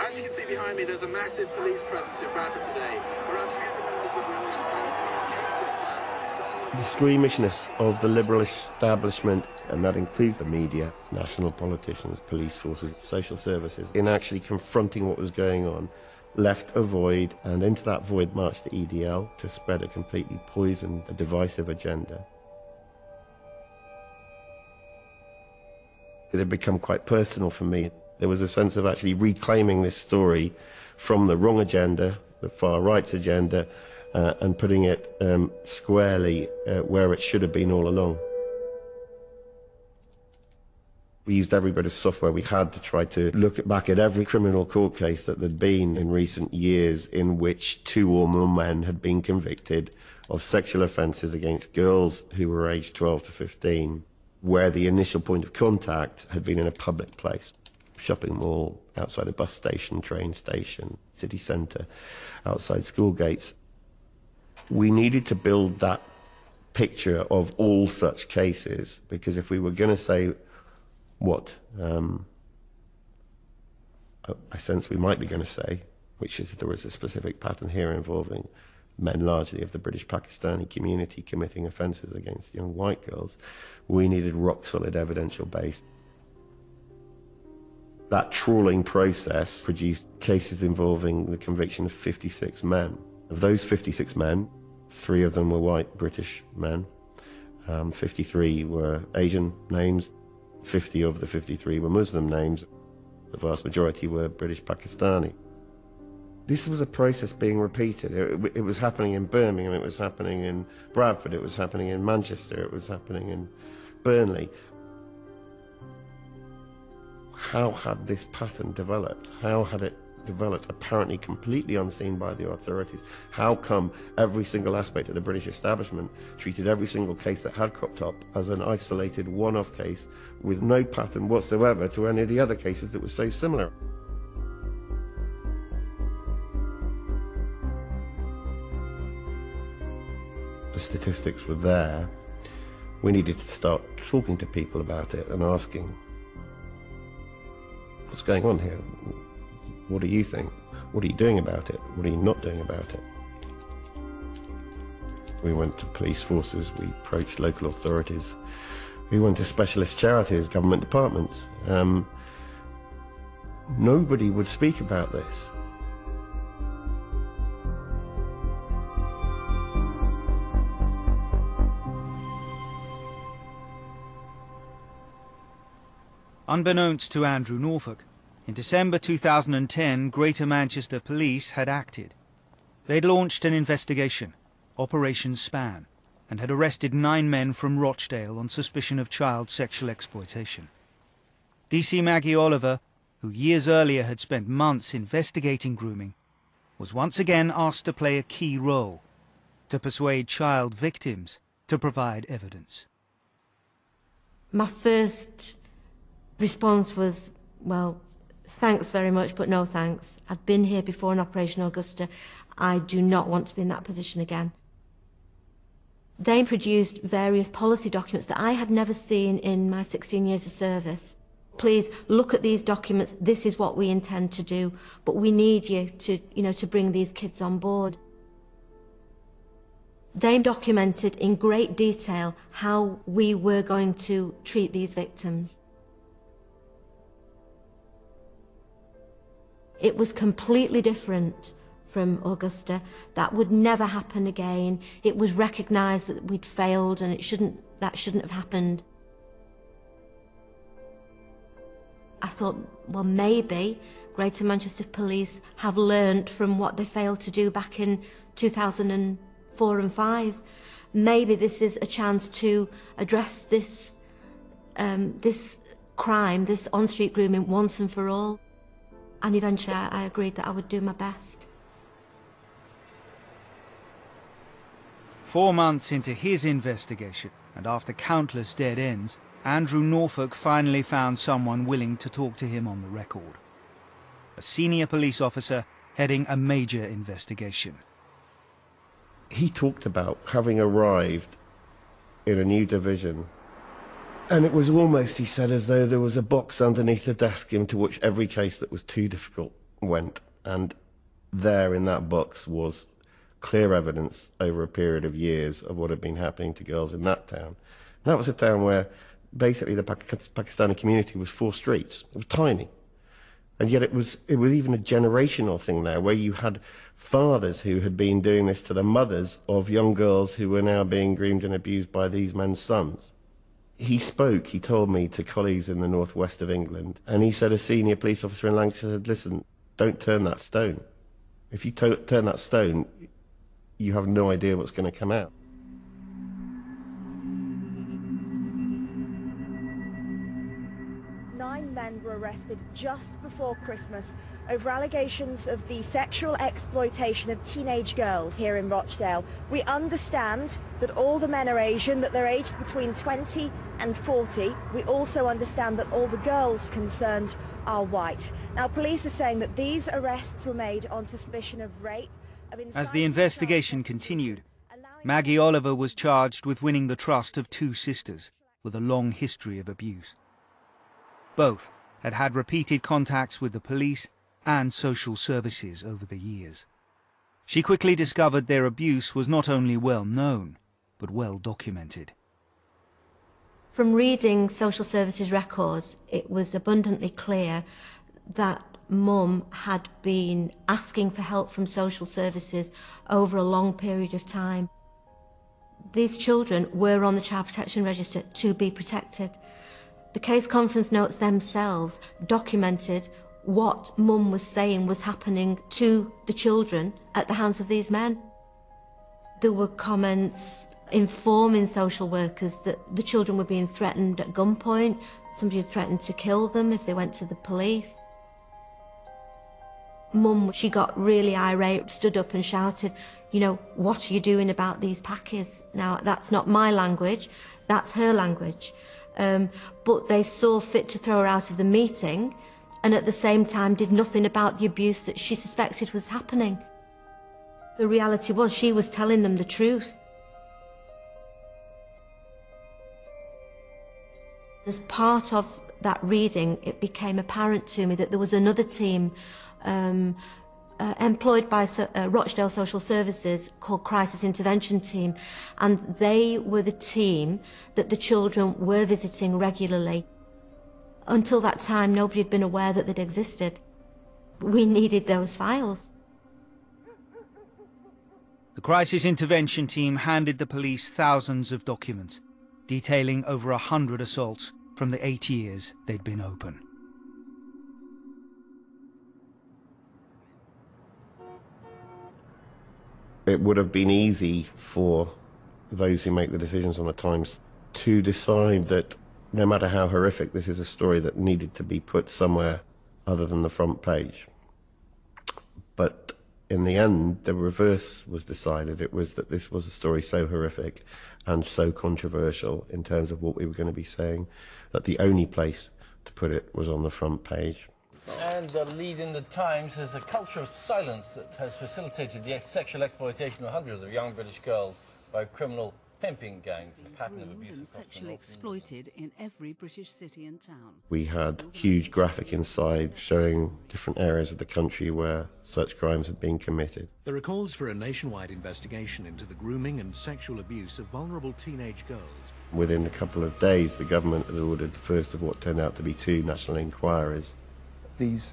As you can see behind me, there's a massive police presence in Bradford today. Around 300 members of the English Defence the squeamishness of the liberal establishment, and that includes the media, national politicians, police forces, social services, in actually confronting what was going on, left a void, and into that void marched the EDL to spread a completely poisoned, divisive agenda. It had become quite personal for me. There was a sense of actually reclaiming this story from the wrong agenda, the far right's agenda, uh, and putting it um, squarely uh, where it should have been all along. We used every bit of software we had to try to look back at every criminal court case that there'd been in recent years in which two or more men had been convicted of sexual offences against girls who were aged 12 to 15, where the initial point of contact had been in a public place shopping mall, outside a bus station, train station, city centre, outside school gates we needed to build that picture of all such cases because if we were going to say what um, I sense we might be going to say, which is there was a specific pattern here involving men largely of the British Pakistani community committing offences against young white girls, we needed rock solid evidential base. That trawling process produced cases involving the conviction of 56 men. Of those 56 men, three of them were white British men, um, 53 were Asian names, 50 of the 53 were Muslim names, the vast majority were British Pakistani. This was a process being repeated. It, it was happening in Birmingham, it was happening in Bradford, it was happening in Manchester, it was happening in Burnley. How had this pattern developed? How had it developed apparently completely unseen by the authorities? How come every single aspect of the British establishment treated every single case that had cropped up as an isolated one-off case with no pattern whatsoever to any of the other cases that were so similar? The statistics were there. We needed to start talking to people about it and asking, what's going on here? What do you think? What are you doing about it? What are you not doing about it? We went to police forces, we approached local authorities, we went to specialist charities, government departments. Um, nobody would speak about this. Unbeknownst to Andrew Norfolk, in December 2010, Greater Manchester Police had acted. They'd launched an investigation, Operation Span, and had arrested nine men from Rochdale on suspicion of child sexual exploitation. DC Maggie Oliver, who years earlier had spent months investigating grooming, was once again asked to play a key role, to persuade child victims to provide evidence. My first response was, well, thanks very much, but no thanks. I've been here before in Operation Augusta. I do not want to be in that position again. They produced various policy documents that I had never seen in my 16 years of service. Please look at these documents. This is what we intend to do, but we need you to, you know, to bring these kids on board. They documented in great detail how we were going to treat these victims. It was completely different from Augusta. That would never happen again. It was recognised that we'd failed and it shouldn't, that shouldn't have happened. I thought, well, maybe Greater Manchester Police have learnt from what they failed to do back in 2004 and 5. Maybe this is a chance to address this, um, this crime, this on-street grooming once and for all. And eventually I agreed that I would do my best. Four months into his investigation, and after countless dead ends, Andrew Norfolk finally found someone willing to talk to him on the record. A senior police officer heading a major investigation. He talked about having arrived in a new division and it was almost, he said, as though there was a box underneath the desk into which every case that was too difficult went. And there in that box was clear evidence over a period of years of what had been happening to girls in that town. And that was a town where basically the Pakistani community was four streets. It was tiny. And yet it was, it was even a generational thing there where you had fathers who had been doing this to the mothers of young girls who were now being groomed and abused by these men's sons he spoke, he told me, to colleagues in the northwest of England, and he said a senior police officer in Lancashire said, listen, don't turn that stone. If you turn that stone, you have no idea what's going to come out. Arrested just before Christmas over allegations of the sexual exploitation of teenage girls here in Rochdale. We understand that all the men are Asian, that they're aged between 20 and 40. We also understand that all the girls concerned are white. Now, police are saying that these arrests were made on suspicion of rape. Of As the investigation continued, Maggie Oliver was charged with winning the trust of two sisters with a long history of abuse. Both had had repeated contacts with the police and social services over the years. She quickly discovered their abuse was not only well known, but well documented. From reading social services records, it was abundantly clear that mum had been asking for help from social services over a long period of time. These children were on the Child Protection Register to be protected. The case conference notes themselves documented what mum was saying was happening to the children at the hands of these men. There were comments informing social workers that the children were being threatened at gunpoint. Somebody threatened to kill them if they went to the police. Mum, she got really irate, stood up and shouted, you know, what are you doing about these packies? Now, that's not my language, that's her language. Um, but they saw fit to throw her out of the meeting and at the same time did nothing about the abuse that she suspected was happening. The reality was she was telling them the truth. As part of that reading, it became apparent to me that there was another team um, uh, employed by uh, Rochdale Social Services called Crisis Intervention Team, and they were the team that the children were visiting regularly. Until that time, nobody had been aware that they'd existed. We needed those files. The Crisis Intervention Team handed the police thousands of documents, detailing over a hundred assaults from the eight years they'd been open. It would have been easy for those who make the decisions on the Times to decide that no matter how horrific, this is a story that needed to be put somewhere other than the front page. But in the end, the reverse was decided. It was that this was a story so horrific and so controversial in terms of what we were going to be saying that the only place to put it was on the front page. And the lead in the Times is a culture of silence that has facilitated the sexual exploitation of hundreds of young British girls by criminal pimping gangs, a pattern of abuse sexually exploited in every British city and town. We had huge graphic inside showing different areas of the country where such crimes had been committed. There are calls for a nationwide investigation into the grooming and sexual abuse of vulnerable teenage girls. Within a couple of days, the government had ordered the first of what turned out to be two national inquiries. These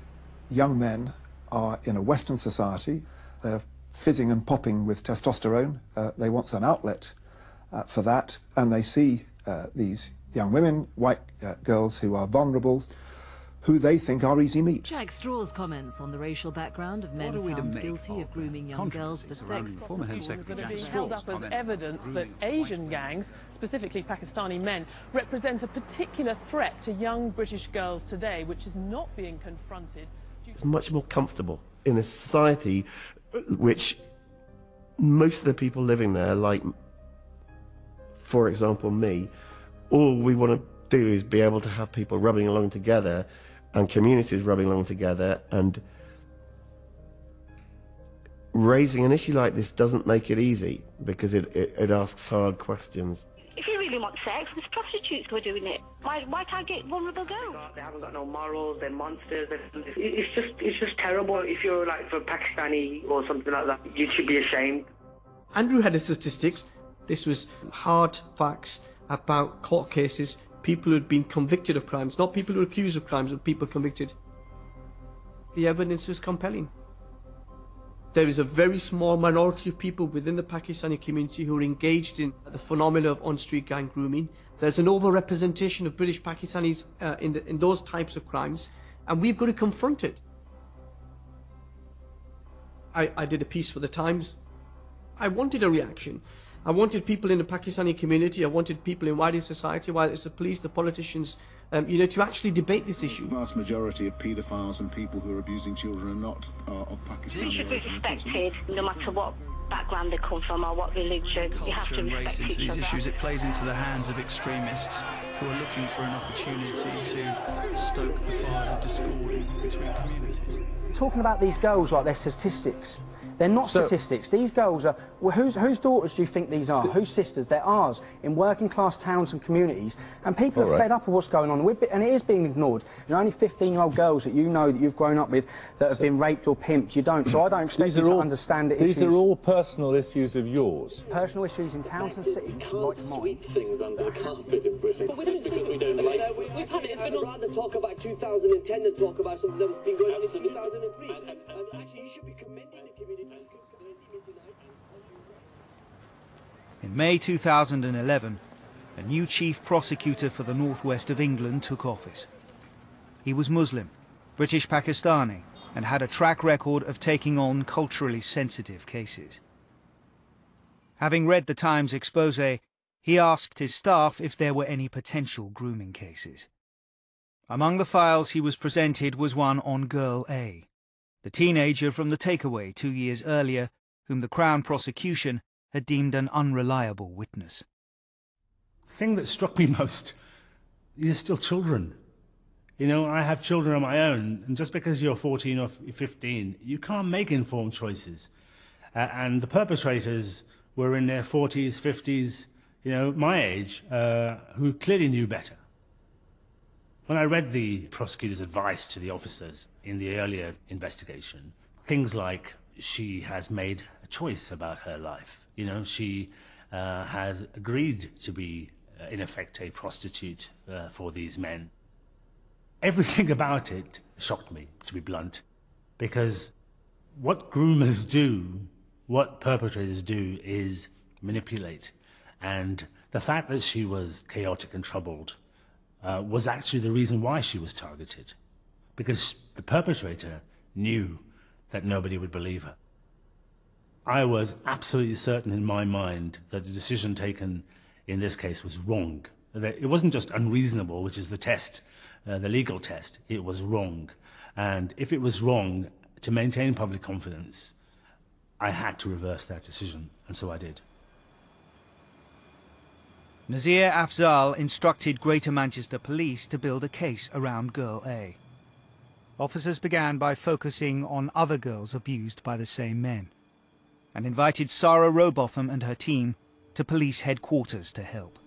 young men are in a Western society. They're fizzing and popping with testosterone. Uh, they want some outlet uh, for that, and they see uh, these young women, white uh, girls who are vulnerable, who they think are easy meat. Jack Straw's comments on the racial background of men found guilty of grooming young girls for sex. Former Home Secretary Jack held up as evidence that Asian gangs, specifically Pakistani men, represent a particular threat to young British girls today, which is not being confronted. It's much more comfortable in a society which most of the people living there, like for example, me, all we want to do is be able to have people rubbing along together and communities rubbing along together and raising an issue like this doesn't make it easy because it, it, it asks hard questions. If you really want sex, there's prostitutes who are doing it. Why, why can't I get vulnerable girls? They haven't got no morals, they're monsters. It's just, it's just terrible. If you're like for Pakistani or something like that, you should be ashamed. Andrew had the statistics this was hard facts about court cases, people who had been convicted of crimes, not people who were accused of crimes, but people convicted. The evidence was compelling. There is a very small minority of people within the Pakistani community who are engaged in the phenomena of on-street gang grooming. There's an overrepresentation of British Pakistanis uh, in, the, in those types of crimes, and we've got to confront it. I, I did a piece for the Times. I wanted a reaction. I wanted people in the Pakistani community, I wanted people in wider society, whether it's the police, the politicians, um, you know, to actually debate this issue. The vast majority of paedophiles and people who are abusing children are not uh, of Pakistani They should be respected, no matter what background they come from or what religion. You have to respect into these other. issues, it plays into the hands of extremists who are looking for an opportunity to stoke the fires of discord between communities. Talking about these girls like their statistics, They're not So- statistics. These girls are. Well, whose, whose daughters do you think these are? whose sisters? They're ours in working class towns and communities. And people are right. fed up of what's going on. We've been, and it is being ignored. There are only 15 year old girls that you know that you've grown up with that have been raped or pimped. You don't. So I don't expect you to all- understand the These issues. are all personal issues of yours. personal issues in towns and cities like mine. things under the carpet in Britain just because we [laughs] don't like them. We've had it. I'd rather talk about 2010 than talk about something that was been going on since 2003. And, and actually, you should be commending the community. In May 2011, a new chief prosecutor for the northwest of England took office. He was Muslim, British Pakistani, and had a track record of taking on culturally sensitive cases. Having read the Times expose, he asked his staff if there were any potential grooming cases. Among the files he was presented was one on Girl A, the teenager from the takeaway two years earlier, whom the Crown prosecution had deemed an unreliable witness. thing that struck me [laughs] most are still children. You know i have children of my own and just because you're 14 or 15 you can't make informed choices. Uh, and the perpetrators were in their 40s 50s you know my age uh, who clearly knew better. When i read the prosecutor's advice to the officers in the earlier investigation things like she has made a choice about her life you know she uh, has agreed to be uh, in effect a prostitute uh, for these men. Everything [laughs] about it shocked me to be blunt because what groomers do what perpetrators do is manipulate. And the fact that she was chaotic and troubled uh, was actually the reason why she was targeted because the perpetrator knew that nobody would believe her I was absolutely certain in my mind that the decision taken in this case was wrong. That it wasn't just unreasonable, which is the test, uh, the legal test. It was wrong. And if it was wrong, to maintain public confidence, I had to reverse that decision, and so I did. Nazir Afzal instructed Greater Manchester Police to build a case around Girl A. Officers began by focusing on other girls abused by the same men, and invited Sara Rowbotham and her team to police headquarters to help.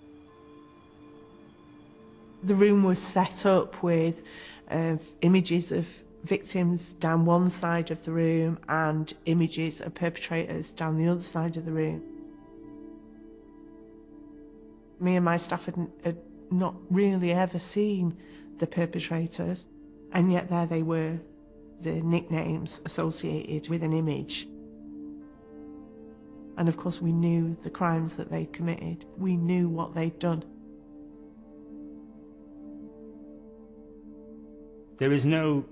The room was set up with uh, images of victims down one side of the room and images of perpetrators down the other side of the room. Me and my staff had, had not really ever seen the perpetrators, and yet there they were, the nicknames associated with an image. And of course, we knew the crimes that they'd committed. We knew what they'd done. There is no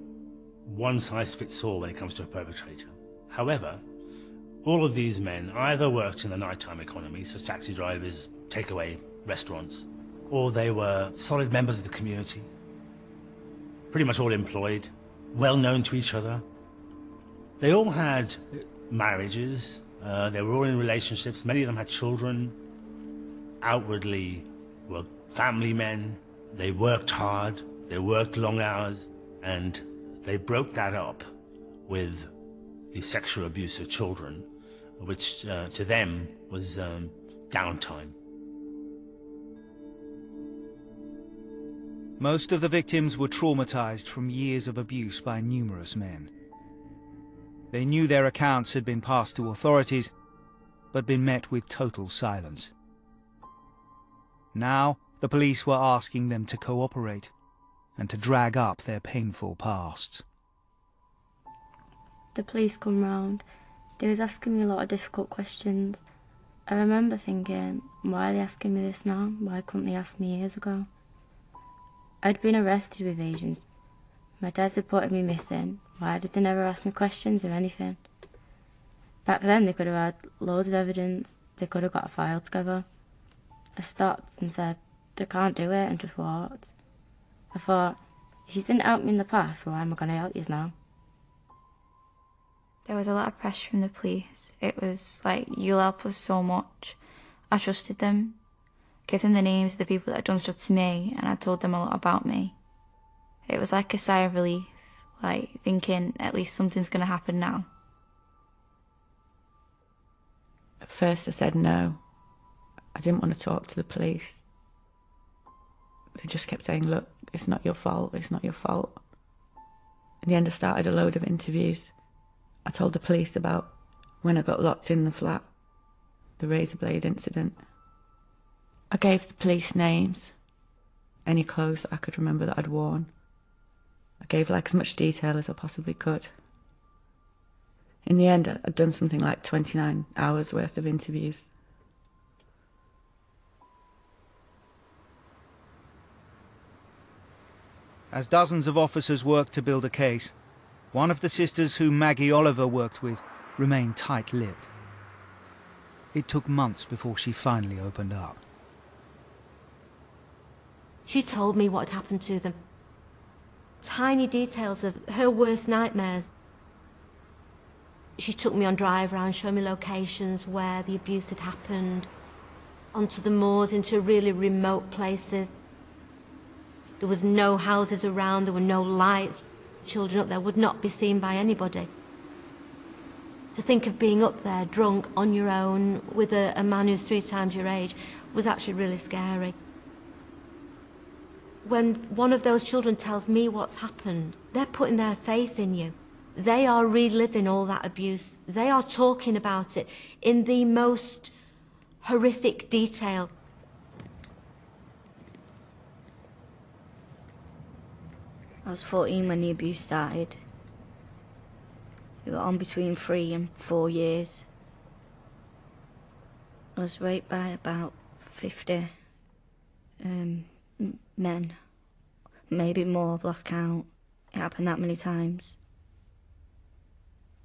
one size fits all when it comes to a perpetrator. However, all of these men either worked in the nighttime economy, such as taxi drivers, takeaway, restaurants, or they were solid members of the community, pretty much all employed, well known to each other. They all had marriages, uh, they were all in relationships, many of them had children, outwardly were family men, they worked hard, they worked long hours, and they broke that up with the sexual abuse of children, which uh, to them was um, downtime. Most of the victims were traumatized from years of abuse by numerous men. They knew their accounts had been passed to authorities, but been met with total silence. Now, the police were asking them to cooperate and to drag up their painful pasts. The police come round. They was asking me a lot of difficult questions. I remember thinking, why are they asking me this now? Why couldn't they ask me years ago? I'd been arrested with Asians. My dad's reported me missing. Why did they never ask me questions or anything? Back then they could have had loads of evidence. They could have got a file together. I stopped and said, they can't do it and just walked. I thought, if you didn't help me in the past, why am I going to help you now? There was a lot of pressure from the police. It was like, you'll help us so much. I trusted them. Gave them the names of the people that had done stuff to me, and I told them a lot about me. It was like a sigh of relief, like thinking at least something's going to happen now. At first I said no. I didn't want to talk to the police. They just kept saying, look, it's not your fault, it's not your fault. In the end, I started a load of interviews. I told the police about when I got locked in the flat, the razor blade incident. I gave the police names, any clothes that I could remember that I'd worn. I gave like as much detail as I possibly could. In the end, I'd done something like 29 hours worth of interviews. As dozens of officers worked to build a case, one of the sisters whom Maggie Oliver worked with remained tight-lipped. It took months before she finally opened up. She told me what had happened to them. Tiny details of her worst nightmares. She took me on drive round, showed me locations where the abuse had happened, onto the moors, into really remote places. There was no houses around, there were no lights. Children up there would not be seen by anybody. To think of being up there, drunk, on your own, with a, a man who's three times your age, was actually really scary. When one of those children tells me what's happened, they're putting their faith in you. They are reliving all that abuse. They are talking about it in the most horrific detail. I was 14 when the abuse started. We were on between three and four years. I was raped by about 50 um, men. Maybe more, I've lost count. It happened that many times.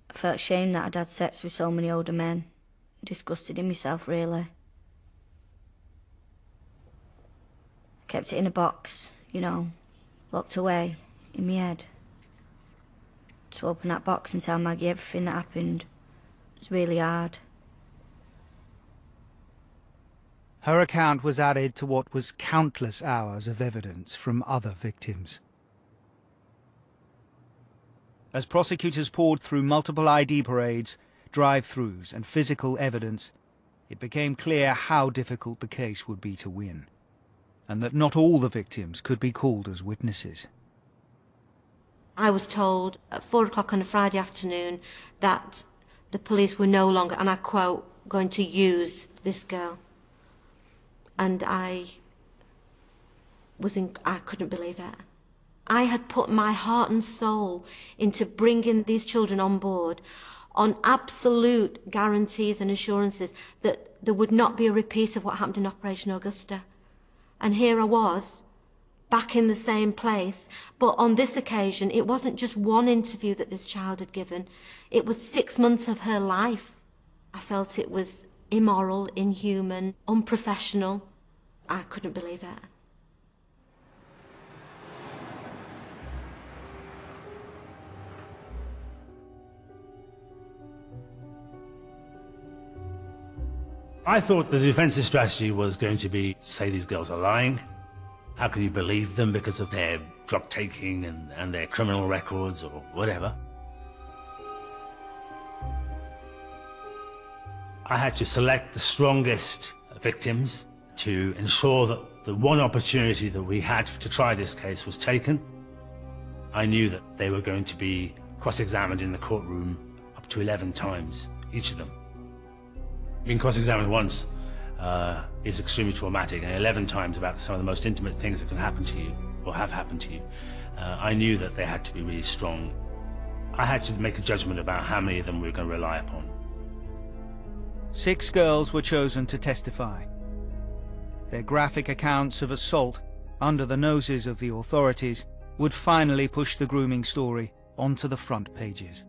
I felt ashamed that I'd had sex with so many older men. Disgusted in myself, really. I kept it in a box, you know, locked away in my head. To open that box and tell Maggie everything that happened was really hard. Her account was added to what was countless hours of evidence from other victims. As prosecutors poured through multiple ID parades, drive-throughs and physical evidence, it became clear how difficult the case would be to win, and that not all the victims could be called as witnesses. I was told at four o'clock on a Friday afternoon that the police were no longer, and I quote, going to use this girl. And I was in, I couldn't believe it. I had put my heart and soul into bringing these children on board on absolute guarantees and assurances that there would not be a repeat of what happened in Operation Augusta. And here I was, back in the same place. But on this occasion, it wasn't just one interview that this child had given. It was six months of her life. I felt it was immoral, inhuman, unprofessional. I couldn't believe it. I thought the defensive strategy was going to be say these girls are lying, how can you believe them because of their drug taking and, and their criminal records or whatever? I had to select the strongest victims to ensure that the one opportunity that we had to try this case was taken. I knew that they were going to be cross-examined in the courtroom up to 11 times, each of them. Being cross-examined once uh, is extremely traumatic, and 11 times about some of the most intimate things that can happen to you, or have happened to you. Uh, I knew that they had to be really strong. I had to make a judgment about how many of them we were going to rely upon. Six girls were chosen to testify. Their graphic accounts of assault, under the noses of the authorities, would finally push the grooming story onto the front pages.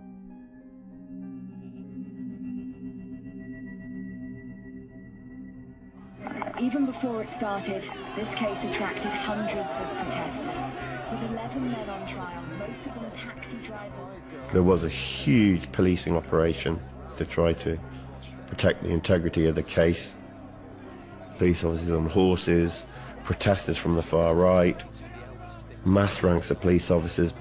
Even before it started, this case attracted hundreds of protesters. With 11 men on trial, most of them taxi drivers. There was a huge policing operation to try to protect the integrity of the case. Police officers on horses, protesters from the far right, mass ranks of police officers.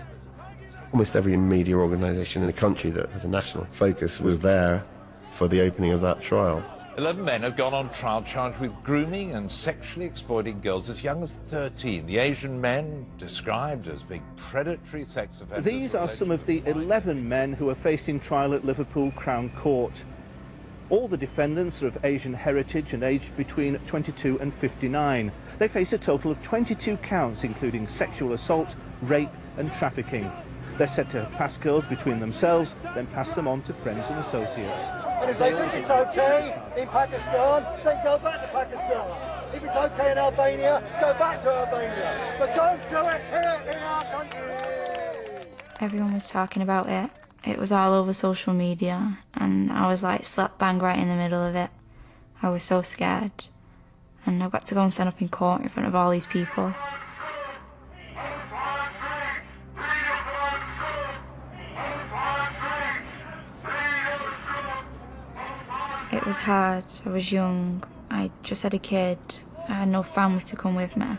Almost every media organisation in the country that has a national focus was there for the opening of that trial. Eleven men have gone on trial charged with grooming and sexually exploiting girls as young as 13. The Asian men, described as being predatory sex offenders. These are some of the 11 men who are facing trial at Liverpool Crown Court. All the defendants are of Asian heritage and aged between 22 and 59. They face a total of 22 counts, including sexual assault, rape and trafficking. They're said to have passed girls between themselves, then pass them on to friends and associates. And if they think it's okay in Pakistan, then go back to Pakistan. If it's okay in Albania, go back to Albania. But don't do it here in our country. Everyone was talking about it. It was all over social media, and I was like slap bang right in the middle of it. I was so scared. And I got to go and stand up in court in front of all these people. It was hard. I was young. I just had a kid. I had no family to come with me.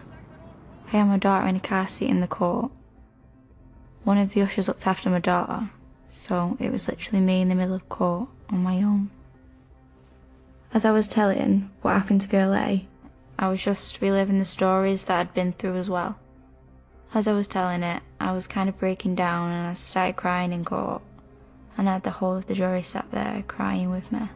I had my daughter in a car seat in the court. One of the ushers looked after my daughter, so it was literally me in the middle of court on my own. As I was telling what happened to Girl A, I was just reliving the stories that I'd been through as well. As I was telling it, I was kind of breaking down and I started crying in court. And I had the whole of the jury sat there crying with me.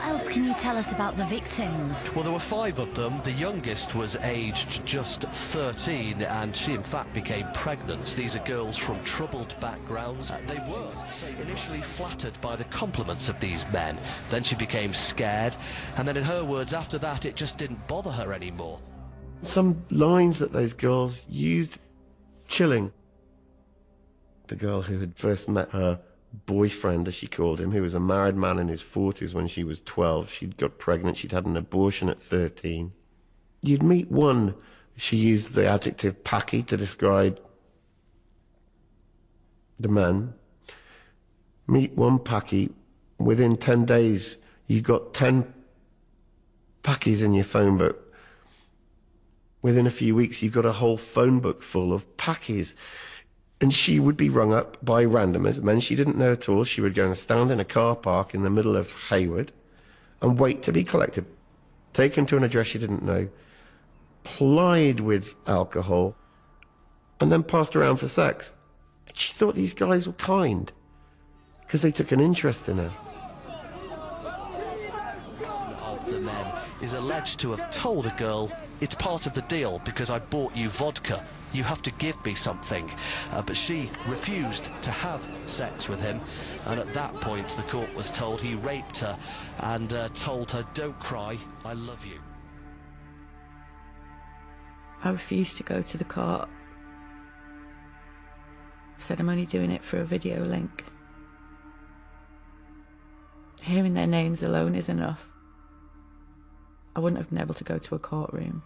What else can you tell us about the victims? Well, there were five of them. The youngest was aged just 13, and she, in fact, became pregnant. These are girls from troubled backgrounds. Uh, They were initially flattered by the compliments of these men. Then she became scared, and then, in her words, after that, it just didn't bother her anymore. Some lines that those girls used, chilling. The girl who had first met her boyfriend, as she called him, who was a married man in his 40s when she was 12. She'd got pregnant, she'd had an abortion at 13. You'd meet one, she used the adjective packy to describe the man. Meet one packy, within 10 days, you've got 10 packies in your phone book. Within a few weeks, you've got a whole phone book full of packies. And she would be rung up by randomers, men she didn't know at all. She would go and stand in a car park in the middle of Heywood and wait to be collected, taken to an address she didn't know, plied with alcohol, and then passed around for sex. She thought these guys were kind because they took an interest in her. of the men is alleged to have told a girl, it's part of the deal because I bought you vodka. You have to give me something. Uh, but she refused to have sex with him. And at that point, the court was told he raped her and uh, told her, don't cry, I love you. I refused to go to the court. Said I'm only doing it for a video link. Hearing their names alone is enough. I wouldn't have been able to go to a courtroom.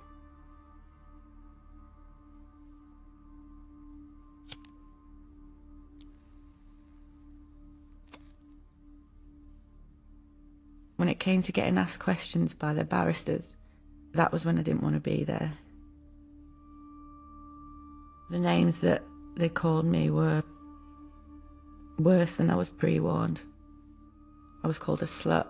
When it came to getting asked questions by the barristers, that was when I didn't want to be there. The names that they called me were worse than I was pre warned. I was called a slut,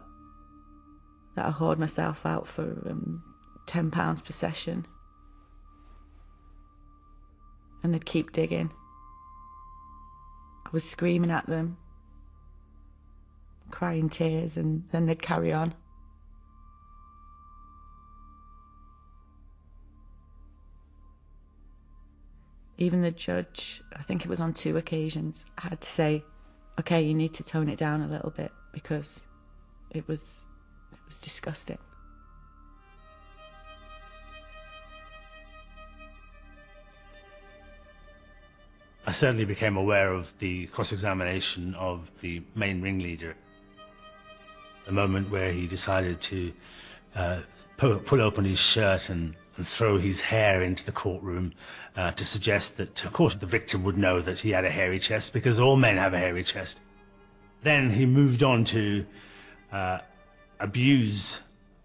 that I whored myself out for um, £10 per session. And they'd keep digging. I was screaming at them, crying tears, and then they'd carry on. Even the judge, I think it was on two occasions, had to say, okay, you need to tone it down a little bit because it was it was disgusting. I certainly became aware of the cross-examination of the main ringleader. The moment where he decided to uh, pull, pull open his shirt and, and throw his hair into the courtroom uh, to suggest that, of course, the victim would know that he had a hairy chest because all men have a hairy chest. Then he moved on to uh, abuse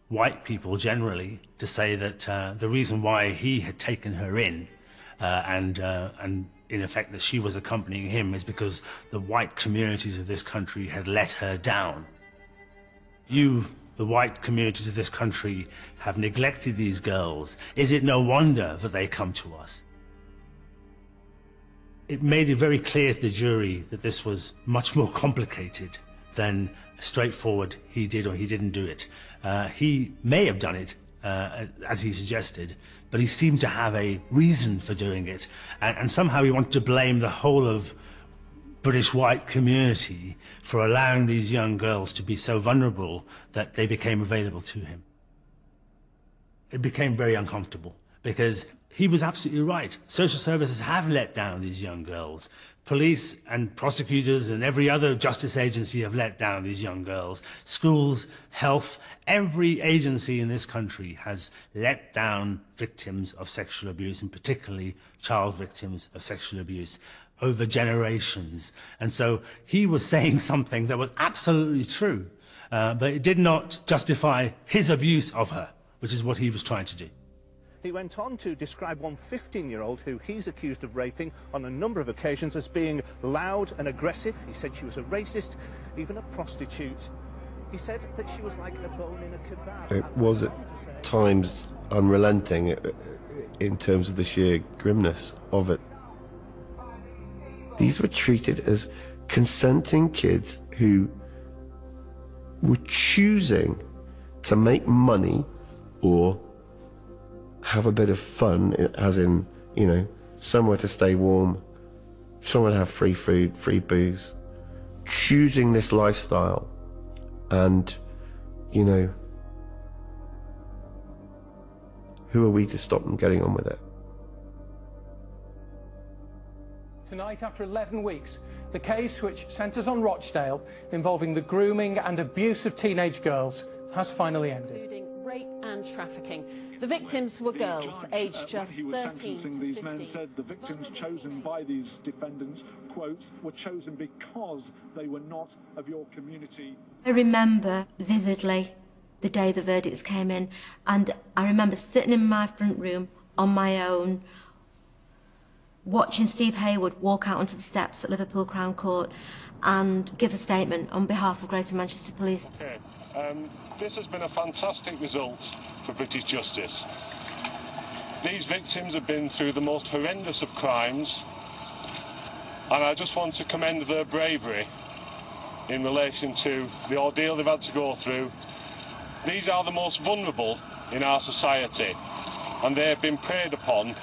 white people generally to say that uh, the reason why he had taken her in uh, and uh, and in effect that she was accompanying him is because the white communities of this country had let her down. You, the white communities of this country, have neglected these girls. Is it no wonder that they come to us? It made it very clear to the jury that this was much more complicated than straightforward he did or he didn't do it. Uh, he may have done it, uh, as he suggested, but he seemed to have a reason for doing it. And, and somehow he wanted to blame the whole of British white community for allowing these young girls to be so vulnerable that they became available to him. It became very uncomfortable because he was absolutely right. Social services have let down these young girls. Police and prosecutors and every other justice agency have let down these young girls. Schools, health, every agency in this country has let down victims of sexual abuse, and particularly child victims of sexual abuse over generations. And so he was saying [laughs] something that was absolutely true, uh, but it did not justify his abuse of her, which is what he was trying to do. He went on to describe one 15-year-old who he's accused of raping on a number of occasions as being loud and aggressive. He said she was a racist, even a prostitute. He said that she was like a bone in a kebab. It was at times unrelenting uh, in terms of the sheer grimness of it. These were treated as consenting kids who were choosing to make money or have a bit of fun, as in, you know, somewhere to stay warm, somewhere to have free food, free booze, choosing this lifestyle, and, you know, who are we to stop them getting on with it? Tonight, after 11 weeks, the case which centres on Rochdale involving the grooming and abuse of teenage girls has finally ended. Rape and trafficking. The victims were girls, aged uh, just he was 13 sentencing to these 15. men said the victims chosen by these defendants, quote, were chosen because they were not of your community. I remember vividly the day the verdicts came in, and I remember sitting in my front room on my own, watching Steve Heywood walk out onto the steps at Liverpool Crown Court and give a statement on behalf of Greater Manchester Police. Okay. Um, this has been a fantastic result for British justice. These victims have been through the most horrendous of crimes, and I just want to commend their bravery in relation to the ordeal they've had to go through. These are the most vulnerable in our society, and they have been preyed upon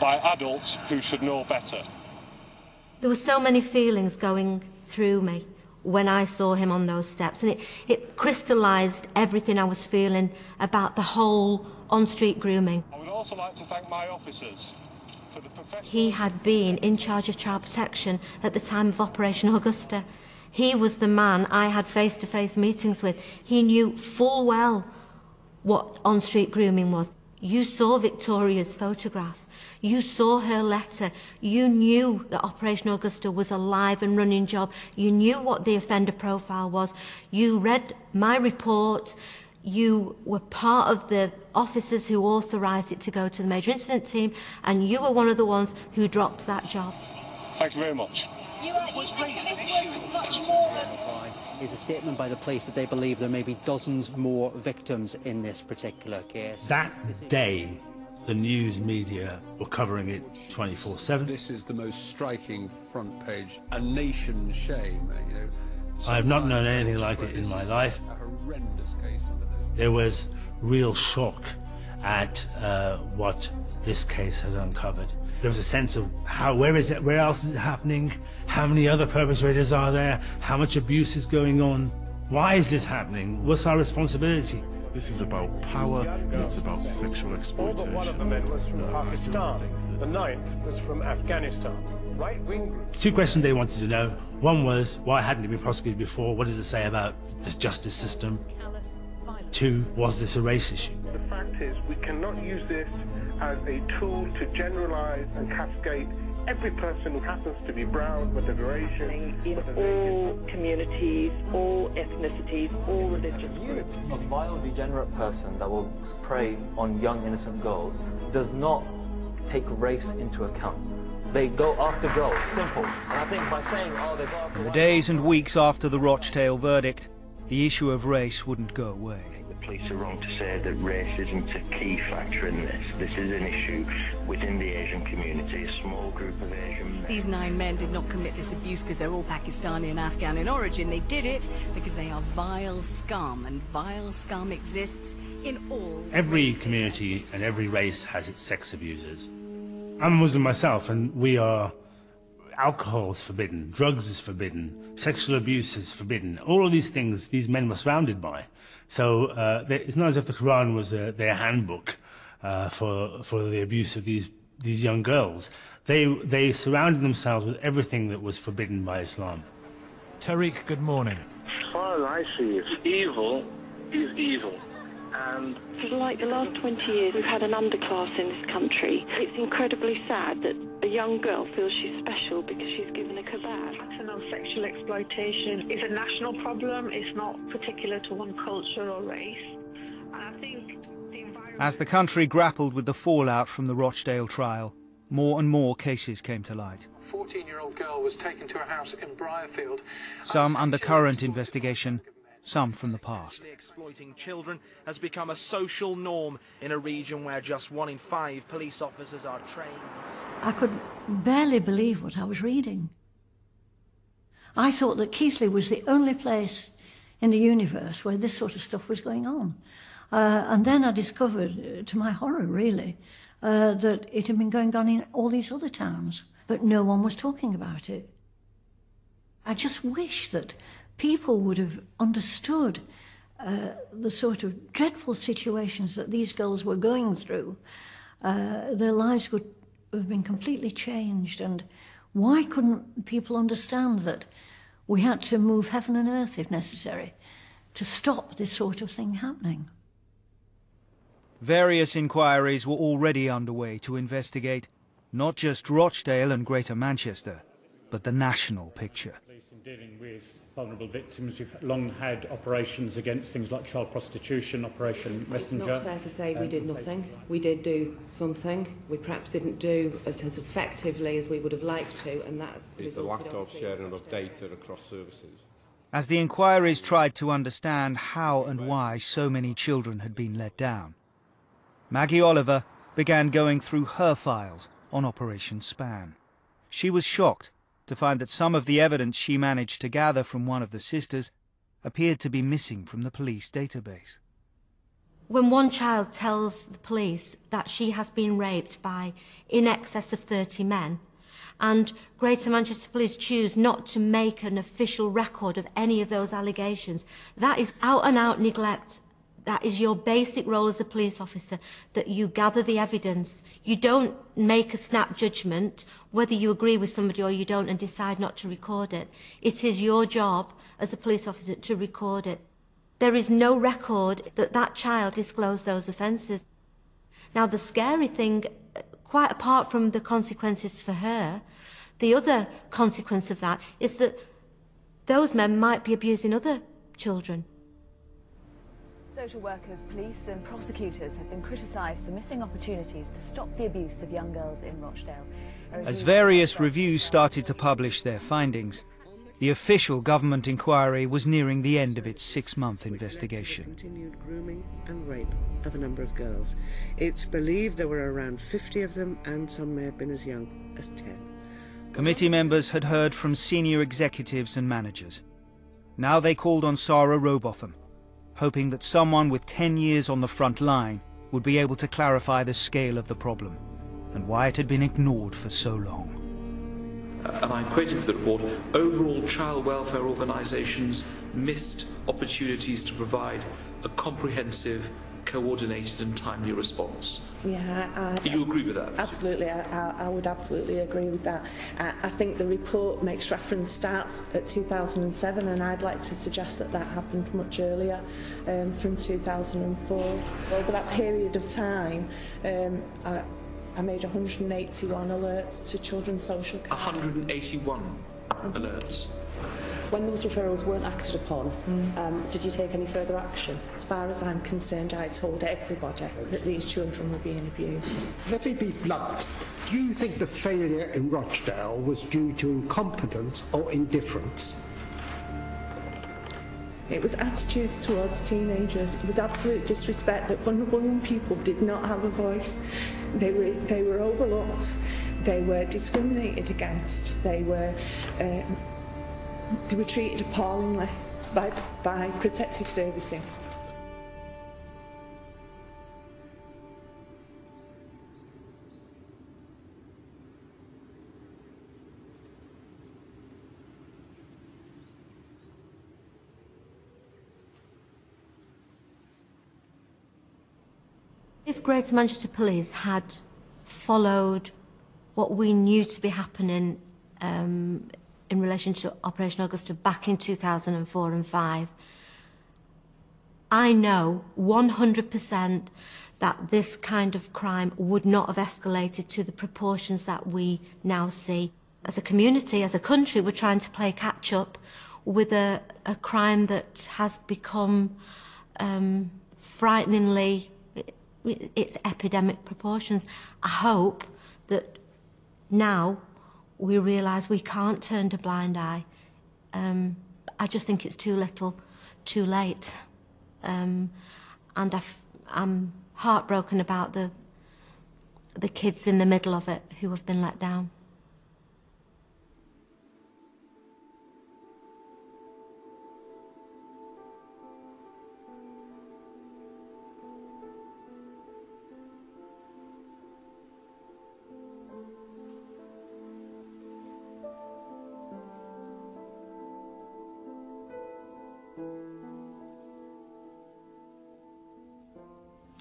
by adults who should know better. There were so many feelings going through me when I saw him on those steps, and it, it crystallised everything I was feeling about the whole on-street grooming. I would also like to thank my officers for the professional... He had been in charge of child protection at the time of Operation Augusta. He was the man I had face-to-face meetings with. He knew full well what on-street grooming was. You saw Victoria's photograph. You saw her letter. You knew that Operation Augusta was a live and running job. You knew what the offender profile was. You read my report. You were part of the officers who authorised it to go to the major incident team, and you were one of the ones who dropped that job. Thank you very much. You, are, you think this was much more than... is a statement by the police that they believe there may be dozens more victims in this particular case. That day, the news media were covering it 24 7. This is the most striking front page, a nation's shame. You know, I have not known anything like it in my life. a horrendous case. There was real shock at uh, what this case had uncovered. There was a sense of how, where is it, where else is it happening? How many other perpetrators are there? How much abuse is going on? Why is this happening? What's our responsibility? This is about power and it's about sexual exploitation. All exploitation. but one of the men was from Pakistan. The ninth was from Afghanistan. Right-wing group. Two questions they wanted to know. One was, why hadn't it been prosecuted before? What does it say about this justice system? Two, was this a race issue? The fact is, we cannot use this as a tool to generalise and cascade every person who happens to be brown, whatever Asian, in all communities, all ethnicities, all religious groups. A vile, degenerate person that will prey on young, innocent girls does not take race into account. They go after girls, simple. And I think by saying, oh, they go after In the days and weeks after the Rochdale verdict, the issue of race wouldn't go away. The police are wrong to say that race isn't a key factor in this. This is an issue within the Asian community, a small group of Asian men. These nine men did not commit this abuse because they're all Pakistani and Afghan in origin. They did it because they are vile scum, and vile scum exists in all. Every community and every race has its sex abusers. I'm a Muslim myself, and we are. Alcohol is forbidden, drugs is forbidden, sexual abuse is forbidden. All of these things these men were surrounded by. So uh, it's not as if the Quran was uh, their handbook uh, for for the abuse of these these young girls. They they surrounded themselves with everything that was forbidden by Islam. Tariq, good morning. As far as I see it, evil is evil. And For like the last 20 years, we've had an underclass in this country. It's incredibly sad that a young girl feels she's special because she's given a kebab. pattern of sexual exploitation is a national problem. It's not particular to one culture or race. And I think As the country grappled with the fallout from the Rochdale trial, more and more cases came to light. A 14-year-old girl was taken to a house in Brierfield. Some under current investigation, some from the past. Exploiting children has become a social norm in a region where just one in five police officers are trained. I could barely believe what I was reading. I thought that Keighley was the only place in the universe where this sort of stuff was going on. Uh, and then I discovered, uh, to my horror really, uh, that it had been going on in all these other towns, but no one was talking about it. I just wish that people would have understood uh, the sort of dreadful situations that these girls were going through. Uh, their lives would have been completely changed. And why couldn't people understand that we had to move heaven and earth if necessary to stop this sort of thing happening? Various inquiries were already underway to investigate not just Rochdale and Greater Manchester, but the national picture. In dealing with vulnerable victims, we've long had operations against things like child prostitution, Operation Messenger. It's not fair to say we Um, did nothing. We did do something. We perhaps didn't do as, as effectively as we would have liked to, and that's is the lack of sharing of data across services. As the inquiries tried to understand how and why so many children had been let down, Maggie Oliver began going through her files on Operation Span. She was shocked to find that some of the evidence she managed to gather from one of the sisters appeared to be missing from the police database. When one child tells the police that she has been raped by in excess of 30 men, and Greater Manchester Police choose not to make an official record of any of those allegations, that is out and out neglect. That is your basic role as a police officer, that you gather the evidence. You don't make a snap judgment whether you agree with somebody or you don't and decide not to record it. It is your job as a police officer to record it. There is no record that that child disclosed those offences. Now, the scary thing, quite apart from the consequences for her, the other consequence of that is that those men might be abusing other children. Social workers, police and prosecutors have been criticised for missing opportunities to stop the abuse of young girls in Rochdale. As various reviews started to publish their findings, the official government inquiry was nearing the end of its six-month investigation. continued grooming and rape of a number of girls. It's believed there were around 50 of them, and some may have been as young as 10. Committee members had heard from senior executives and managers. Now they called on Sara Rowbotham, hoping that someone with 10 years on the front line would be able to clarify the scale of the problem and why it had been ignored for so long. and I'm quoting for the report, overall child welfare organisations missed opportunities to provide a comprehensive, coordinated and timely response. Yeah, I, you agree with that? Absolutely, I, I, would absolutely agree with that. I, I think the report makes reference starts at 2007, and I'd like to suggest that that happened much earlier, um, from 2004. Over that period of time, um, I, I made 181 alerts to children's social care. 181 alerts. When those referrals weren't acted upon, um, did you take any further action? As far as I'm concerned, I told everybody that these children were being abused. Let me be blunt. Do you think the failure in Rochdale was due to incompetence or indifference? It was attitudes towards teenagers. It was absolute disrespect that vulnerable young people did not have a voice. They were, they were overlooked. They were discriminated against. They were, um, they were treated appallingly by, by protective services. If Greater Manchester Police had followed what we knew to be happening um, in relation to Operation Augusta back in 2004 and 5, I know 100% that this kind of crime would not have escalated to the proportions that we now see. As a community, as a country, we're trying to play catch up with a, a crime that has become um, frighteningly its epidemic proportions. I hope that now we realise we can't turn a blind eye. Um, I just think it's too little, too late. Um, and i am heartbroken about the, the kids in the middle of it who have been let down.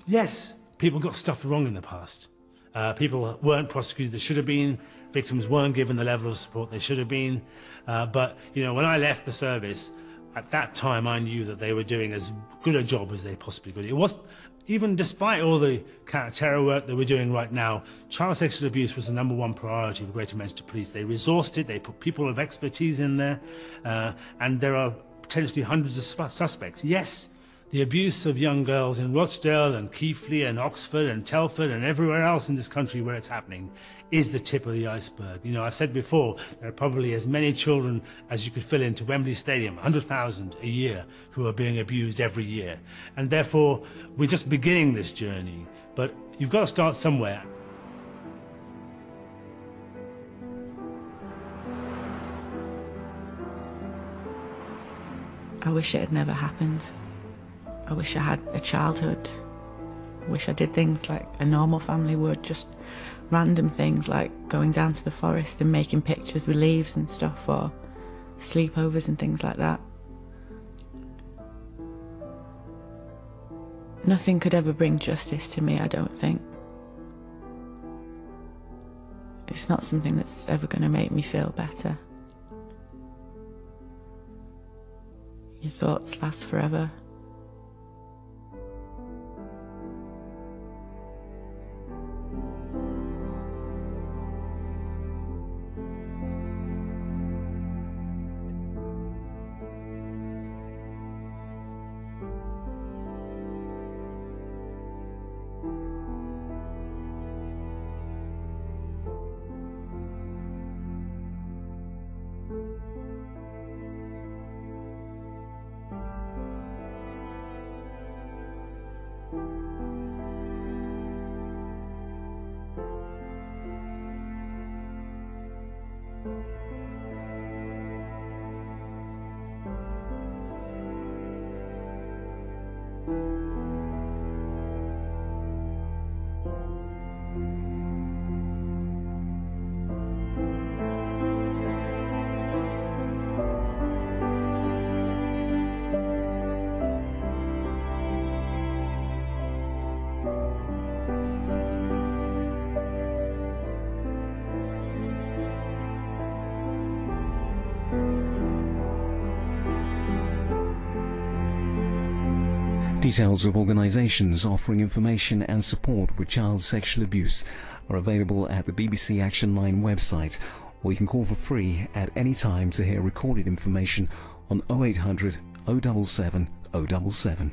Yes, people got stuff wrong in the past. Uh, people weren't prosecuted. They should have been. Victims weren't given the level of support they should have been. Uh, but you know, when I left the service, at that time, I knew that they were doing as good a job as they possibly could. It was, even despite all the counter-terror work that we're doing right now, child sexual abuse was the number one priority for Greater Manchester Police. They resourced it. They put people of expertise in there, uh, and there are potentially hundreds of suspects. Yes the abuse of young girls in Rochdale and Keighley and Oxford and Telford and everywhere else in this country where it's happening is the tip of the iceberg. You know, I've said before, there are probably as many children as you could fill into Wembley Stadium, 100,000 a year, who are being abused every year. And therefore, we're just beginning this journey. But you've got to start somewhere. I wish it had never happened. I wish I had a childhood. I wish I did things like a normal family would, just random things like going down to the forest and making pictures with leaves and stuff, or sleepovers and things like that. Nothing could ever bring justice to me, I don't think. It's not something that's ever going to make me feel better. Your thoughts last forever. Details of organisations offering information and support with child sexual abuse are available at the BBC Action Line website, or you can call for free at any time to hear recorded information on 0800 077 077.